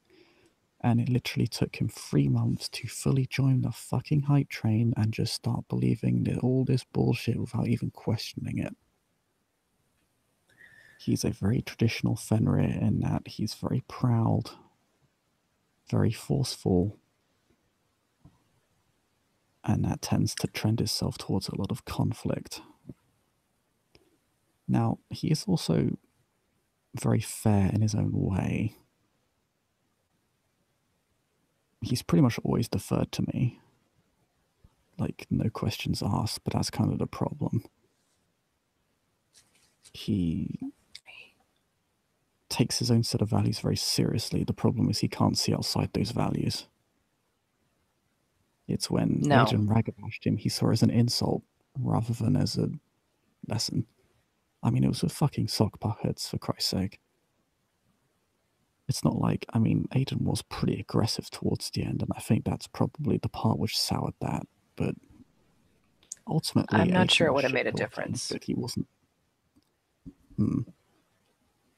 [SPEAKER 1] And it literally took him three months to fully join the fucking hype train and just start believing that all this bullshit without even questioning it. He's a very traditional Fenrir in that he's very proud, very forceful, and that tends to trend itself towards a lot of conflict. Now, he is also very fair in his own way. He's pretty much always deferred to me. Like, no questions asked, but that's kind of the problem. He takes his own set of values very seriously. The problem is he can't see outside those values. It's when
[SPEAKER 2] No.
[SPEAKER 1] Agent ragabashed him, he saw it as an insult rather than as a lesson. I mean, it was with fucking sock buckets, for Christ's sake. It's not like, I mean, Aiden was pretty aggressive towards the end, and I think that's probably the part which soured that. But ultimately,
[SPEAKER 2] I'm not
[SPEAKER 1] Aiden
[SPEAKER 2] sure it would have made a difference.
[SPEAKER 1] But he wasn't. Hmm.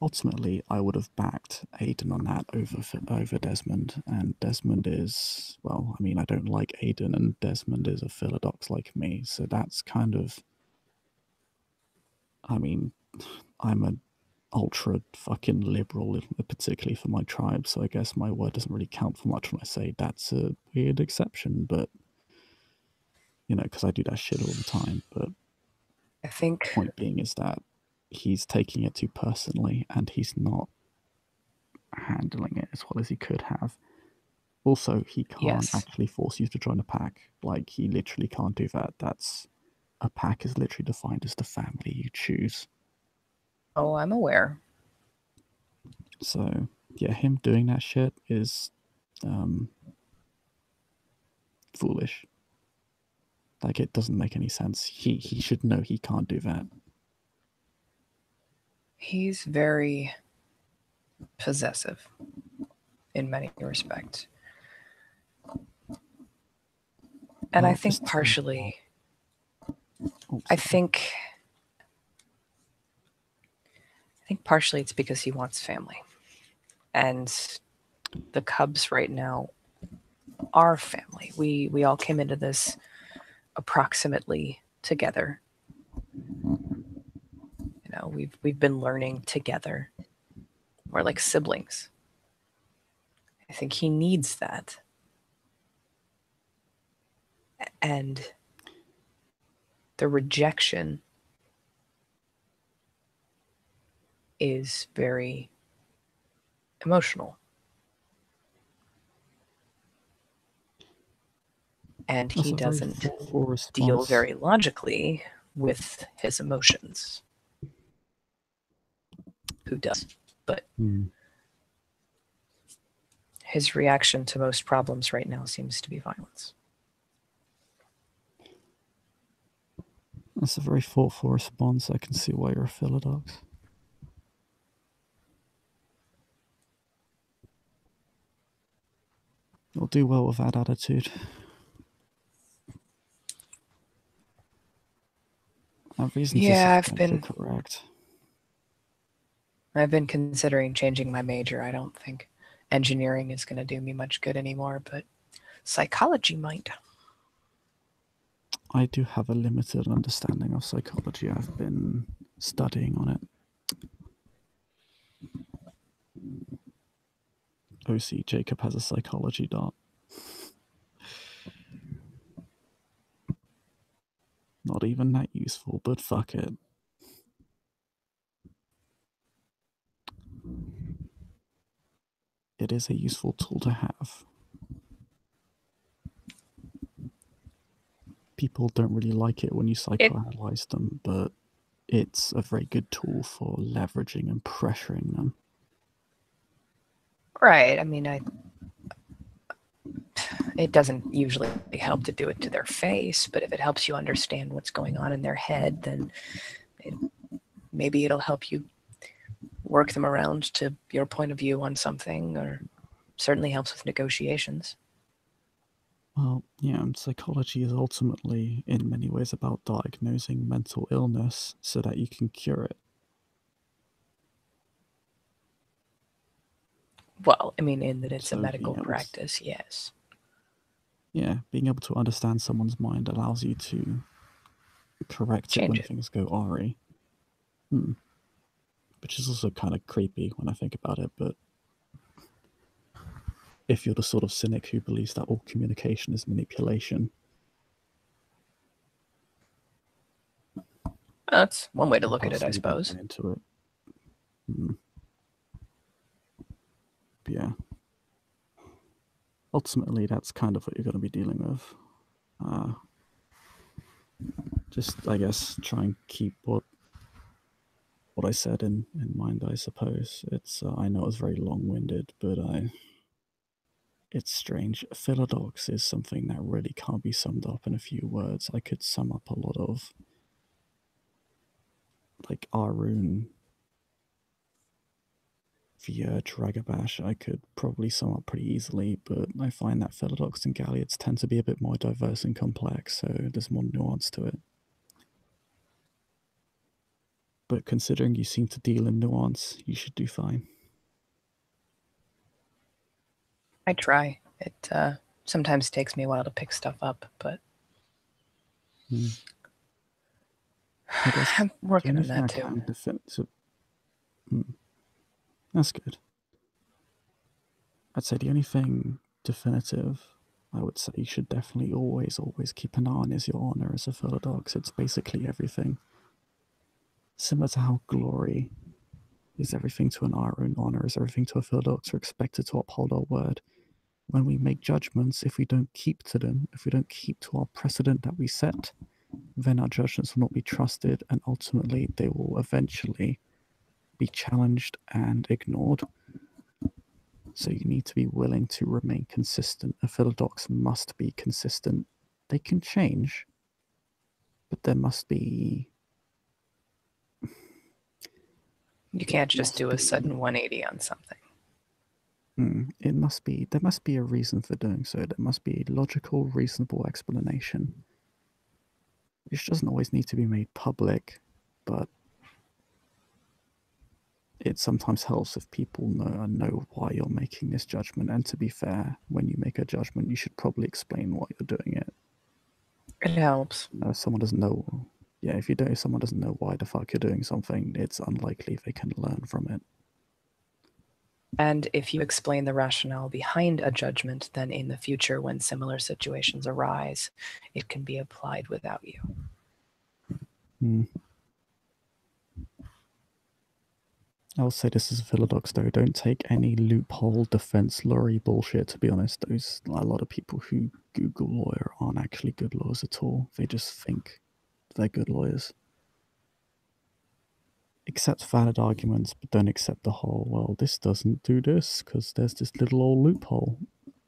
[SPEAKER 1] Ultimately, I would have backed Aiden on that over over Desmond, and Desmond is well. I mean, I don't like Aiden, and Desmond is a philodox like me, so that's kind of. I mean, I'm an ultra fucking liberal, particularly for my tribe, so I guess my word doesn't really count for much when I say that's a weird exception, but you know, because I do that shit all the time. But
[SPEAKER 2] I think
[SPEAKER 1] point being is that he's taking it too personally and he's not handling it as well as he could have. Also, he can't
[SPEAKER 2] Yes.
[SPEAKER 1] actually force you to join a pack. Like, he literally can't do that. That's a pack is literally defined as the family you choose.
[SPEAKER 2] Oh, I'm aware.
[SPEAKER 1] So, yeah, him doing that shit is um, foolish. Like, it doesn't make any sense. He he should know he can't do that.
[SPEAKER 2] He's very possessive in many respects. And I think partially I think I think partially it's because he wants family. And the Cubs right now are family. We we all came into this approximately together. Know, we've we've been learning together. We're like siblings. I think he needs that. And the rejection is very emotional. And he doesn't deal very logically with his emotions. Who does?
[SPEAKER 1] Hmm.
[SPEAKER 2] His reaction to most problems right now seems to be violence.
[SPEAKER 1] That's a very thoughtful response. I can see why you're a philodox. You'll do well with that attitude. I have reason
[SPEAKER 2] Yeah, I've been-
[SPEAKER 1] correct.
[SPEAKER 2] I've been considering changing my major. I don't think engineering is going to do me much good anymore, but psychology might.
[SPEAKER 1] I do have a limited understanding of psychology. I've been studying on it. OC Jacob has a psychology dot. Not even that useful, but fuck it. It is a useful tool to have. People don't really like it when you psychoanalyze them, but it's a very good tool for leveraging and pressuring them.
[SPEAKER 2] Right. I mean, I. It doesn't usually help to do it to their face, but if it helps you understand what's going on in their head, then it, maybe it'll help you work them around to your point of view on something, or certainly helps with negotiations.
[SPEAKER 1] Well, yeah, and psychology is ultimately, in many ways, about diagnosing mental illness so that you can cure it.
[SPEAKER 2] Well, I mean, in that it's
[SPEAKER 1] So,
[SPEAKER 2] a medical
[SPEAKER 1] yeah,
[SPEAKER 2] practice, yes.
[SPEAKER 1] Yeah, being able to understand someone's mind allows you to correct it when
[SPEAKER 2] it.
[SPEAKER 1] things go awry. Hmm. Which is also kind of creepy when I think about it, but if you're the sort of cynic who believes that all communication is manipulation,
[SPEAKER 2] That's one way to look at it, I suppose.
[SPEAKER 1] Into it. Hmm. Yeah. Ultimately, that's kind of what you're going to be dealing with. Uh, just, I guess, try and keep what what I said in, in mind. I suppose it's. Uh, I know it's very long-winded, but I. It's strange. Philodox is something that really can't be summed up in a few words. I could sum up a lot of like Ahroun via Dragabash, I could probably sum up pretty easily, but I find that Philodox and Galliards tend to be a bit more diverse and complex, so there's more nuance to it. But considering you seem to deal in nuance, you should do fine.
[SPEAKER 2] I try. It uh, sometimes takes me a while to pick stuff up, but
[SPEAKER 1] Hmm.
[SPEAKER 2] I'm working on that too.
[SPEAKER 1] so- Hmm. That's good. I'd say the only thing definitive I would say you should definitely always, always keep an eye on is your honor as a Philodox. It's basically everything. Similar to how glory is everything to an Ahroun, honor is everything to a Philodox. We're expected to uphold our word. When we make judgments, if we don't keep to them, if we don't keep to our precedent that we set, then our judgments will not be trusted, and ultimately they will eventually be challenged and ignored. So you need to be willing to remain consistent. A Philodox must be consistent. They can change, but there must be
[SPEAKER 2] You can't just do a sudden 180 on something.
[SPEAKER 1] Hmm, it must be there must be a reason for doing so. There must be a logical, reasonable explanation. Which doesn't always need to be made public, but it sometimes helps if people know know why you're making this judgment. And to be fair, when you make a judgment, you should probably explain why you're doing it.
[SPEAKER 2] It helps.
[SPEAKER 1] Uh, if someone doesn't know, yeah, if you don't, if someone doesn't know why the fuck you're doing something, it's unlikely they can learn from it.
[SPEAKER 2] And if you explain the rationale behind a judgment, then in the future, when similar situations arise, it can be applied without you.
[SPEAKER 1] Hmm. I'll say this is a Philodox though, don't take any loophole defense lorry bullshit, to be honest. Those a lot of people who Google lawyer aren't actually good lawyers at all. They just think they're good lawyers. Accept valid arguments, but don't accept the whole, well, this doesn't do this because there's this little old loophole.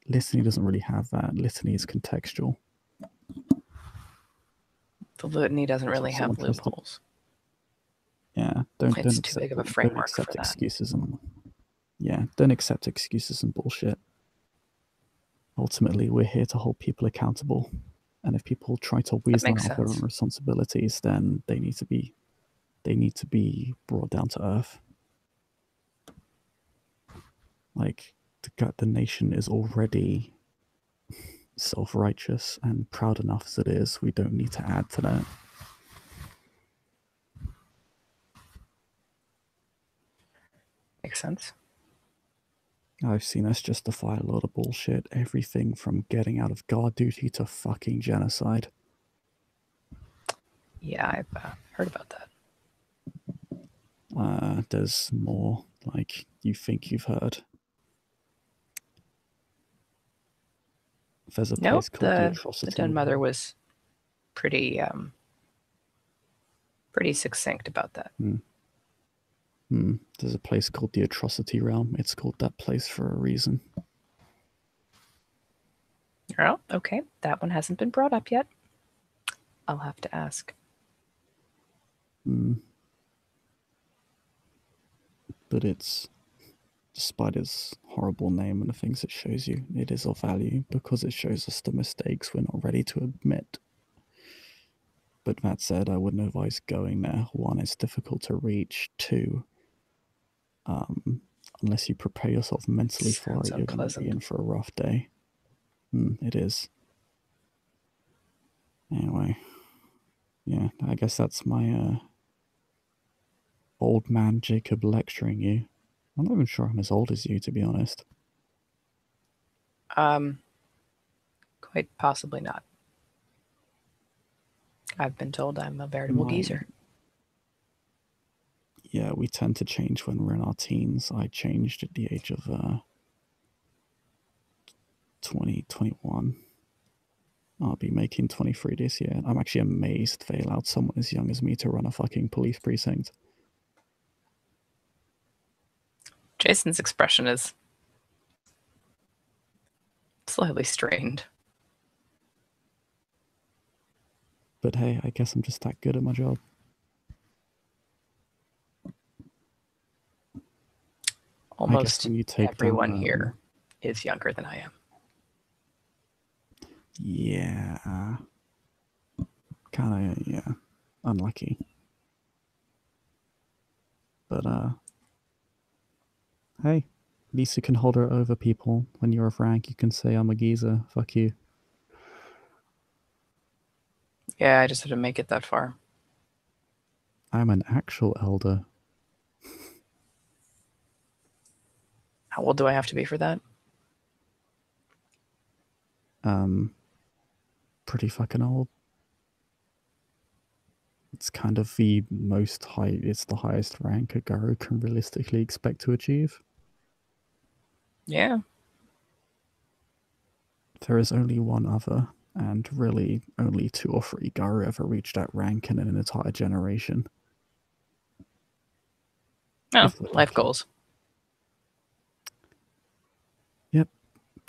[SPEAKER 1] Litany doesn't really have that. Litany is contextual.
[SPEAKER 2] The litany doesn't really have loopholes.
[SPEAKER 1] Yeah, don't
[SPEAKER 2] It's
[SPEAKER 1] don't
[SPEAKER 2] too
[SPEAKER 1] accept,
[SPEAKER 2] big of a
[SPEAKER 1] don't
[SPEAKER 2] framework for
[SPEAKER 1] accept excuses and yeah, don't accept excuses and bullshit. Ultimately, we're here to hold people accountable, and if people try to weasel out their own responsibilities, then they need to be they need to be brought down to earth. Like the the nation is already self-righteous and proud enough as it is. We don't need to add to that.
[SPEAKER 2] Makes sense.
[SPEAKER 1] I've seen us justify a lot of bullshit. Everything from getting out of guard duty to fucking genocide.
[SPEAKER 2] Yeah, I've uh, heard about that.
[SPEAKER 1] Uh, there's more like you think you've heard. There's a
[SPEAKER 2] Nope,
[SPEAKER 1] place called the,
[SPEAKER 2] the, the Den Mother was pretty um, pretty succinct about that.
[SPEAKER 1] Hmm, There's a place called the Atrocity Realm. It's called that place for a reason.
[SPEAKER 2] Oh, okay. That one hasn't been brought up yet. I'll have to ask.
[SPEAKER 1] Hmm. But it's despite its horrible name and the things it shows you, it is of value because it shows us the mistakes we're not ready to admit. But that said, I wouldn't advise going there. One, it's difficult to reach. Two, um, unless you prepare yourself mentally for
[SPEAKER 2] Sounds
[SPEAKER 1] it, you're going to be in for a rough day. Mm, it is. Anyway, yeah, I guess that's my uh, old man Jacob lecturing you. I'm not even sure I'm as old as you, to be honest.
[SPEAKER 2] Um, quite possibly not. I've been told I'm a veritable geezer.
[SPEAKER 1] Yeah, we tend to change when we're in our teens. I changed at the age of uh, 20, 21. I'll be making 23 this year. I'm actually amazed they allowed someone as young as me to run a fucking police precinct.
[SPEAKER 2] Jason's expression is slightly strained.
[SPEAKER 1] But hey, I guess I'm just that good at my job. I guess
[SPEAKER 2] Almost
[SPEAKER 1] you take that,
[SPEAKER 2] everyone
[SPEAKER 1] um,
[SPEAKER 2] here is younger than I am.
[SPEAKER 1] Yeah. Kind of, yeah. Unlucky. But, uh, hey, you can hold her over people. When you're of rank, you can say, I'm a geezer. Fuck you.
[SPEAKER 2] Yeah, I just had to make it that far.
[SPEAKER 1] I'm an actual elder.
[SPEAKER 2] How old do I have to be for that?
[SPEAKER 1] Um, pretty fucking old. It's kind of the most high, it's the highest rank a Garou can realistically expect to achieve.
[SPEAKER 2] Yeah.
[SPEAKER 1] There is only one other, and really only two or three Garou ever reached that rank in an entire generation.
[SPEAKER 2] Oh, life
[SPEAKER 1] lucky.
[SPEAKER 2] goals.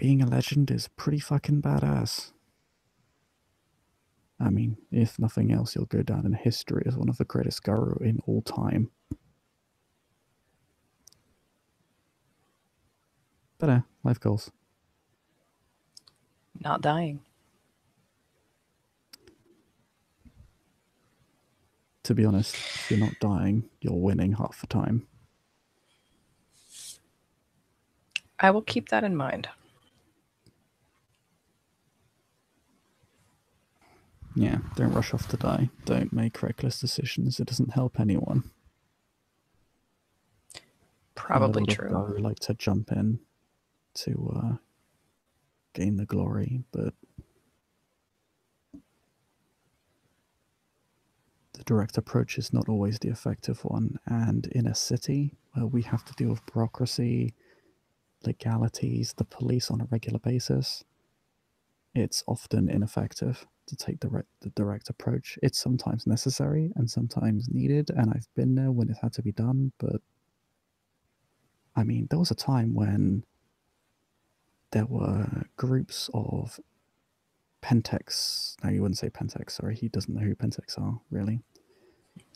[SPEAKER 1] Being a legend is pretty fucking badass. I mean, if nothing else, you'll go down in history as one of the greatest Garou in all time. But uh, life goals.
[SPEAKER 2] Not dying.
[SPEAKER 1] To be honest, if you're not dying, you're winning half the time.
[SPEAKER 2] I will keep that in mind.
[SPEAKER 1] Yeah, don't rush off to die. Don't make reckless decisions. It doesn't help anyone. I
[SPEAKER 2] Probably true.
[SPEAKER 1] Garou like to jump in to uh, gain the glory, but the direct approach is not always the effective one. And in a city where we have to deal with bureaucracy, legalities, the police on a regular basis, it's often ineffective to take the, re- the direct approach. It's sometimes necessary and sometimes needed, and I've been there when it had to be done, but I mean, there was a time when there were groups of Pentex. No, you wouldn't say Pentex, sorry. He doesn't know who Pentex are, really.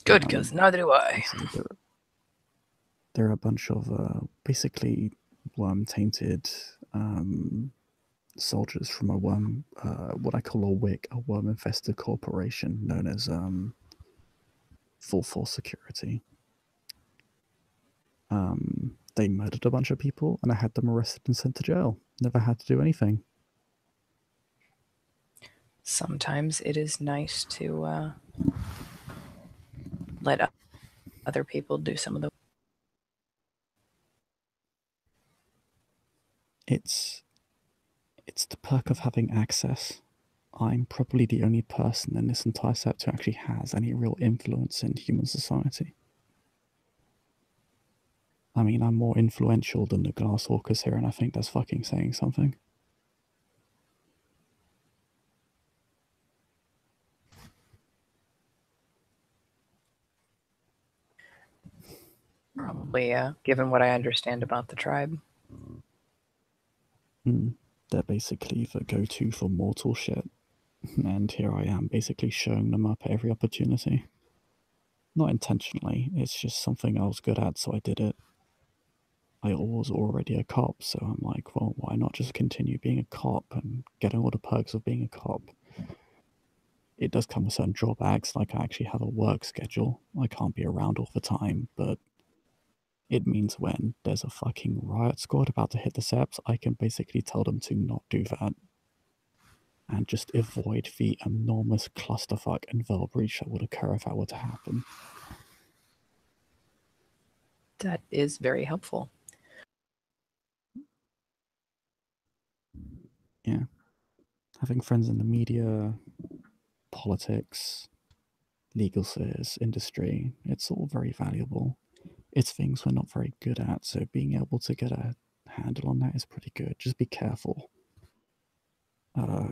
[SPEAKER 2] Good,
[SPEAKER 1] Um,
[SPEAKER 2] because neither do I.
[SPEAKER 1] there, there are a bunch of uh, basically worm tainted um, soldiers from a worm, uh, what I call a WIC, a worm infested corporation known as um, Full Force Security. Um, they murdered a bunch of people and I had them arrested and sent to jail. Never had to do anything.
[SPEAKER 2] Sometimes it is nice to uh, let other people do some of the.
[SPEAKER 1] It's it's the perk of having access. I'm probably the only person in this entire sept who actually has any real influence in human society. I mean, I'm more influential than the Glasswalkers here, and I think that's fucking saying something.
[SPEAKER 2] Probably, yeah, given what I understand about the tribe.
[SPEAKER 1] Mm, they're basically the go to for mortal shit. And here I am basically showing them up every opportunity. Not intentionally, it's just something I was good at, so I did it. I was already a cop, so I'm like, well, why not just continue being a cop and getting all the perks of being a cop? It does come with certain drawbacks, like I actually have a work schedule. I can't be around all the time, but it means when there's a fucking riot squad about to hit the septs, I can basically tell them to not do that and just avoid the enormous clusterfuck and veil breach that would occur if that were to happen.
[SPEAKER 2] That is very helpful.
[SPEAKER 1] Yeah. Having friends in the media, politics, legal spheres, industry, it's all very valuable. It's things we're not very good at, so being able to get a handle on that is pretty good. Just be careful. Uh,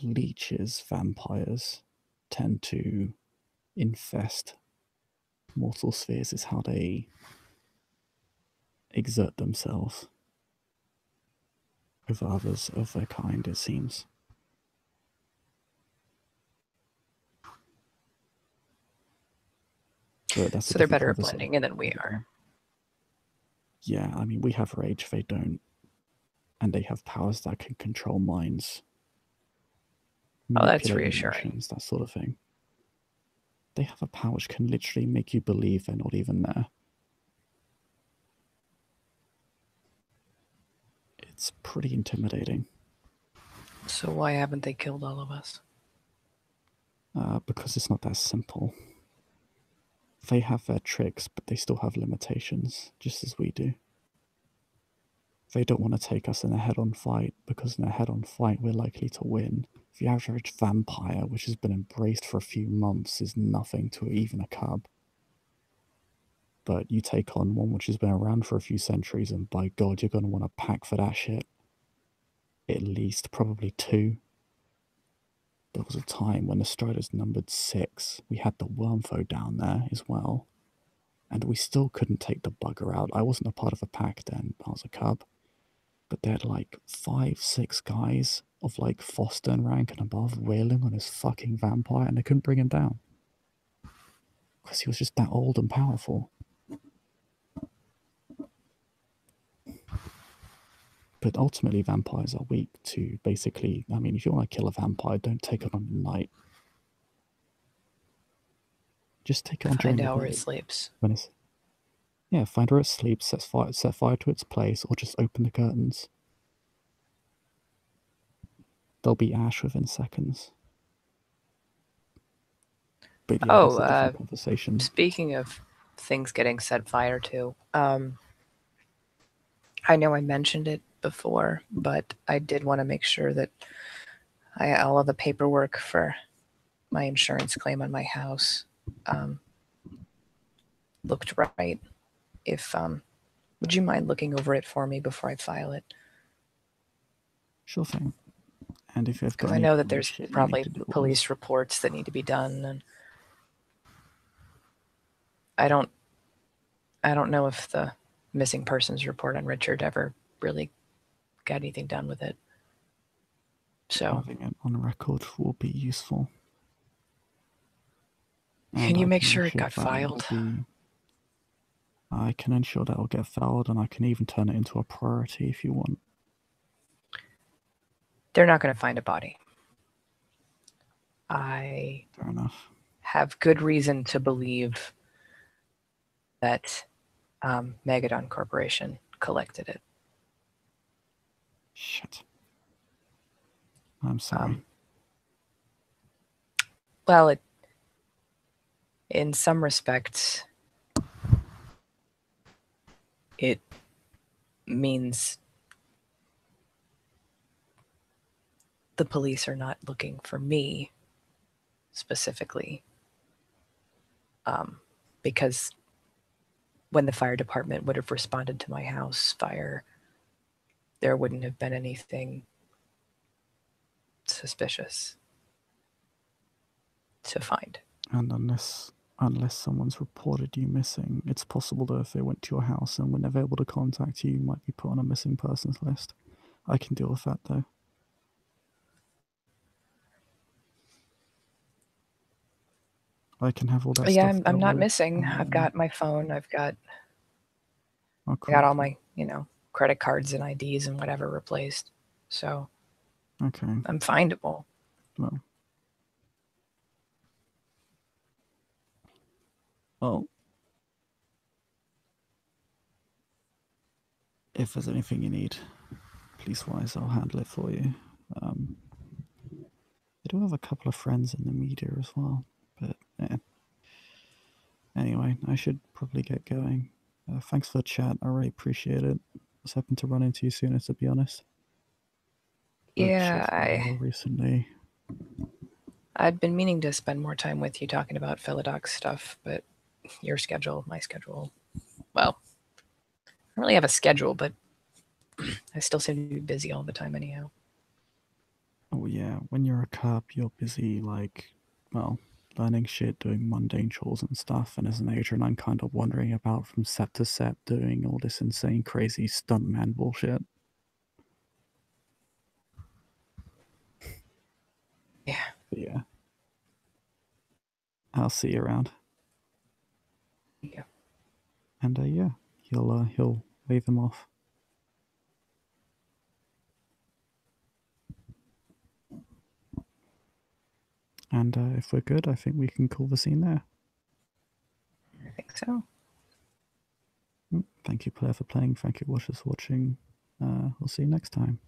[SPEAKER 1] leeches, vampires tend to infest mortal spheres, is how they exert themselves over others of their kind, it seems.
[SPEAKER 2] So they're better at blending in than we are.
[SPEAKER 1] Yeah, I mean, we have rage, they don't. And they have powers that can control minds.
[SPEAKER 2] Oh, that's reassuring.
[SPEAKER 1] That sort of thing. They have a power which can literally make you believe they're not even there. It's pretty intimidating.
[SPEAKER 2] So why haven't they killed all of us?
[SPEAKER 1] Uh, because it's not that simple. They have their tricks, but they still have limitations, just as we do. They don't want to take us in a head on fight, because in a head on fight, we're likely to win. The average vampire, which has been embraced for a few months, is nothing to even a cub. But you take on one which has been around for a few centuries, and by God, you're going to want to pack for that shit. At least, probably two. There was a time when the Striders numbered six. We had the Wyrmfoe down there as well. And we still couldn't take the bugger out. I wasn't a part of a pack then, I was a cub. But they had like five, six guys of like Fostern rank and above wailing on his fucking vampire and they couldn't bring him down. Because he was just that old and powerful. But ultimately, vampires are weak to basically. I mean, if you want to kill a vampire, don't take it on the night. Just take it on
[SPEAKER 2] Find out where it sleeps.
[SPEAKER 1] When it's, yeah, find where it sleeps, set fire, set fire to its place, or just open the curtains. There'll be ash within seconds.
[SPEAKER 2] But yeah, oh, uh, conversation. Speaking of things getting set fire to, um, I know I mentioned it before, but I did want to make sure that I all of the paperwork for my insurance claim on my house um, looked right. If um, would you mind looking over it for me before I file it?
[SPEAKER 1] Sure thing. And if you've
[SPEAKER 2] got, I know that there's probably police reports that need to be done, and I don't, I don't know if the missing persons report on Richard ever really got anything done with it. So
[SPEAKER 1] having it on record will be useful.
[SPEAKER 2] Can you I make can sure it got filed? Be,
[SPEAKER 1] I can ensure that will get filed, and I can even turn it into a priority if you want.
[SPEAKER 2] They're not going to find a body. I
[SPEAKER 1] Fair enough.
[SPEAKER 2] have good reason to believe that um, Magadon Corporation collected it.
[SPEAKER 1] Shit. I'm sorry. Um,
[SPEAKER 2] well, it, in some respects, it means the police are not looking for me specifically. Um, because when the fire department would have responded to my house fire, there wouldn't have been anything suspicious to find.
[SPEAKER 1] And unless unless someone's reported you missing, it's possible that if they went to your house and were never able to contact you, you might be put on a missing persons list. I can deal with that though. I can have all that.
[SPEAKER 2] Yeah, I'm, I'm not missing. Um, I've got my phone. I've got. Oh, cool. I got all my you know, credit cards and IDs and whatever replaced. So
[SPEAKER 1] Okay.
[SPEAKER 2] I'm findable.
[SPEAKER 1] Well. Well. If there's anything you need, police wise, I'll handle it for you. Um, I do have a couple of friends in the media as well, but yeah. Anyway, I should probably get going. Uh, thanks for the chat. I really appreciate it. Was hoping to run into you sooner, to be honest. But uh, Yeah,
[SPEAKER 2] I-
[SPEAKER 1] recently.
[SPEAKER 2] I'd been meaning to spend more time with you talking about Philodox stuff, but your schedule, my schedule, well, I don't really have a schedule, but I still seem to be busy all the time anyhow.
[SPEAKER 1] Oh yeah, when you're a cop, you're busy like, well, learning shit, doing mundane chores and stuff. And as an agent, I'm kind of wandering about from set to set, doing all this insane, crazy stuntman bullshit.
[SPEAKER 2] Yeah.
[SPEAKER 1] But yeah, I'll see you around.
[SPEAKER 2] Yeah.
[SPEAKER 1] And uh, yeah, he'll uh, he'll wave them off. And uh, if we're good, I think we can call the scene there.
[SPEAKER 2] I think so.
[SPEAKER 1] Mm, Thank you, player, for playing. Thank you, watchers, for watching. Uh, we'll see you next time.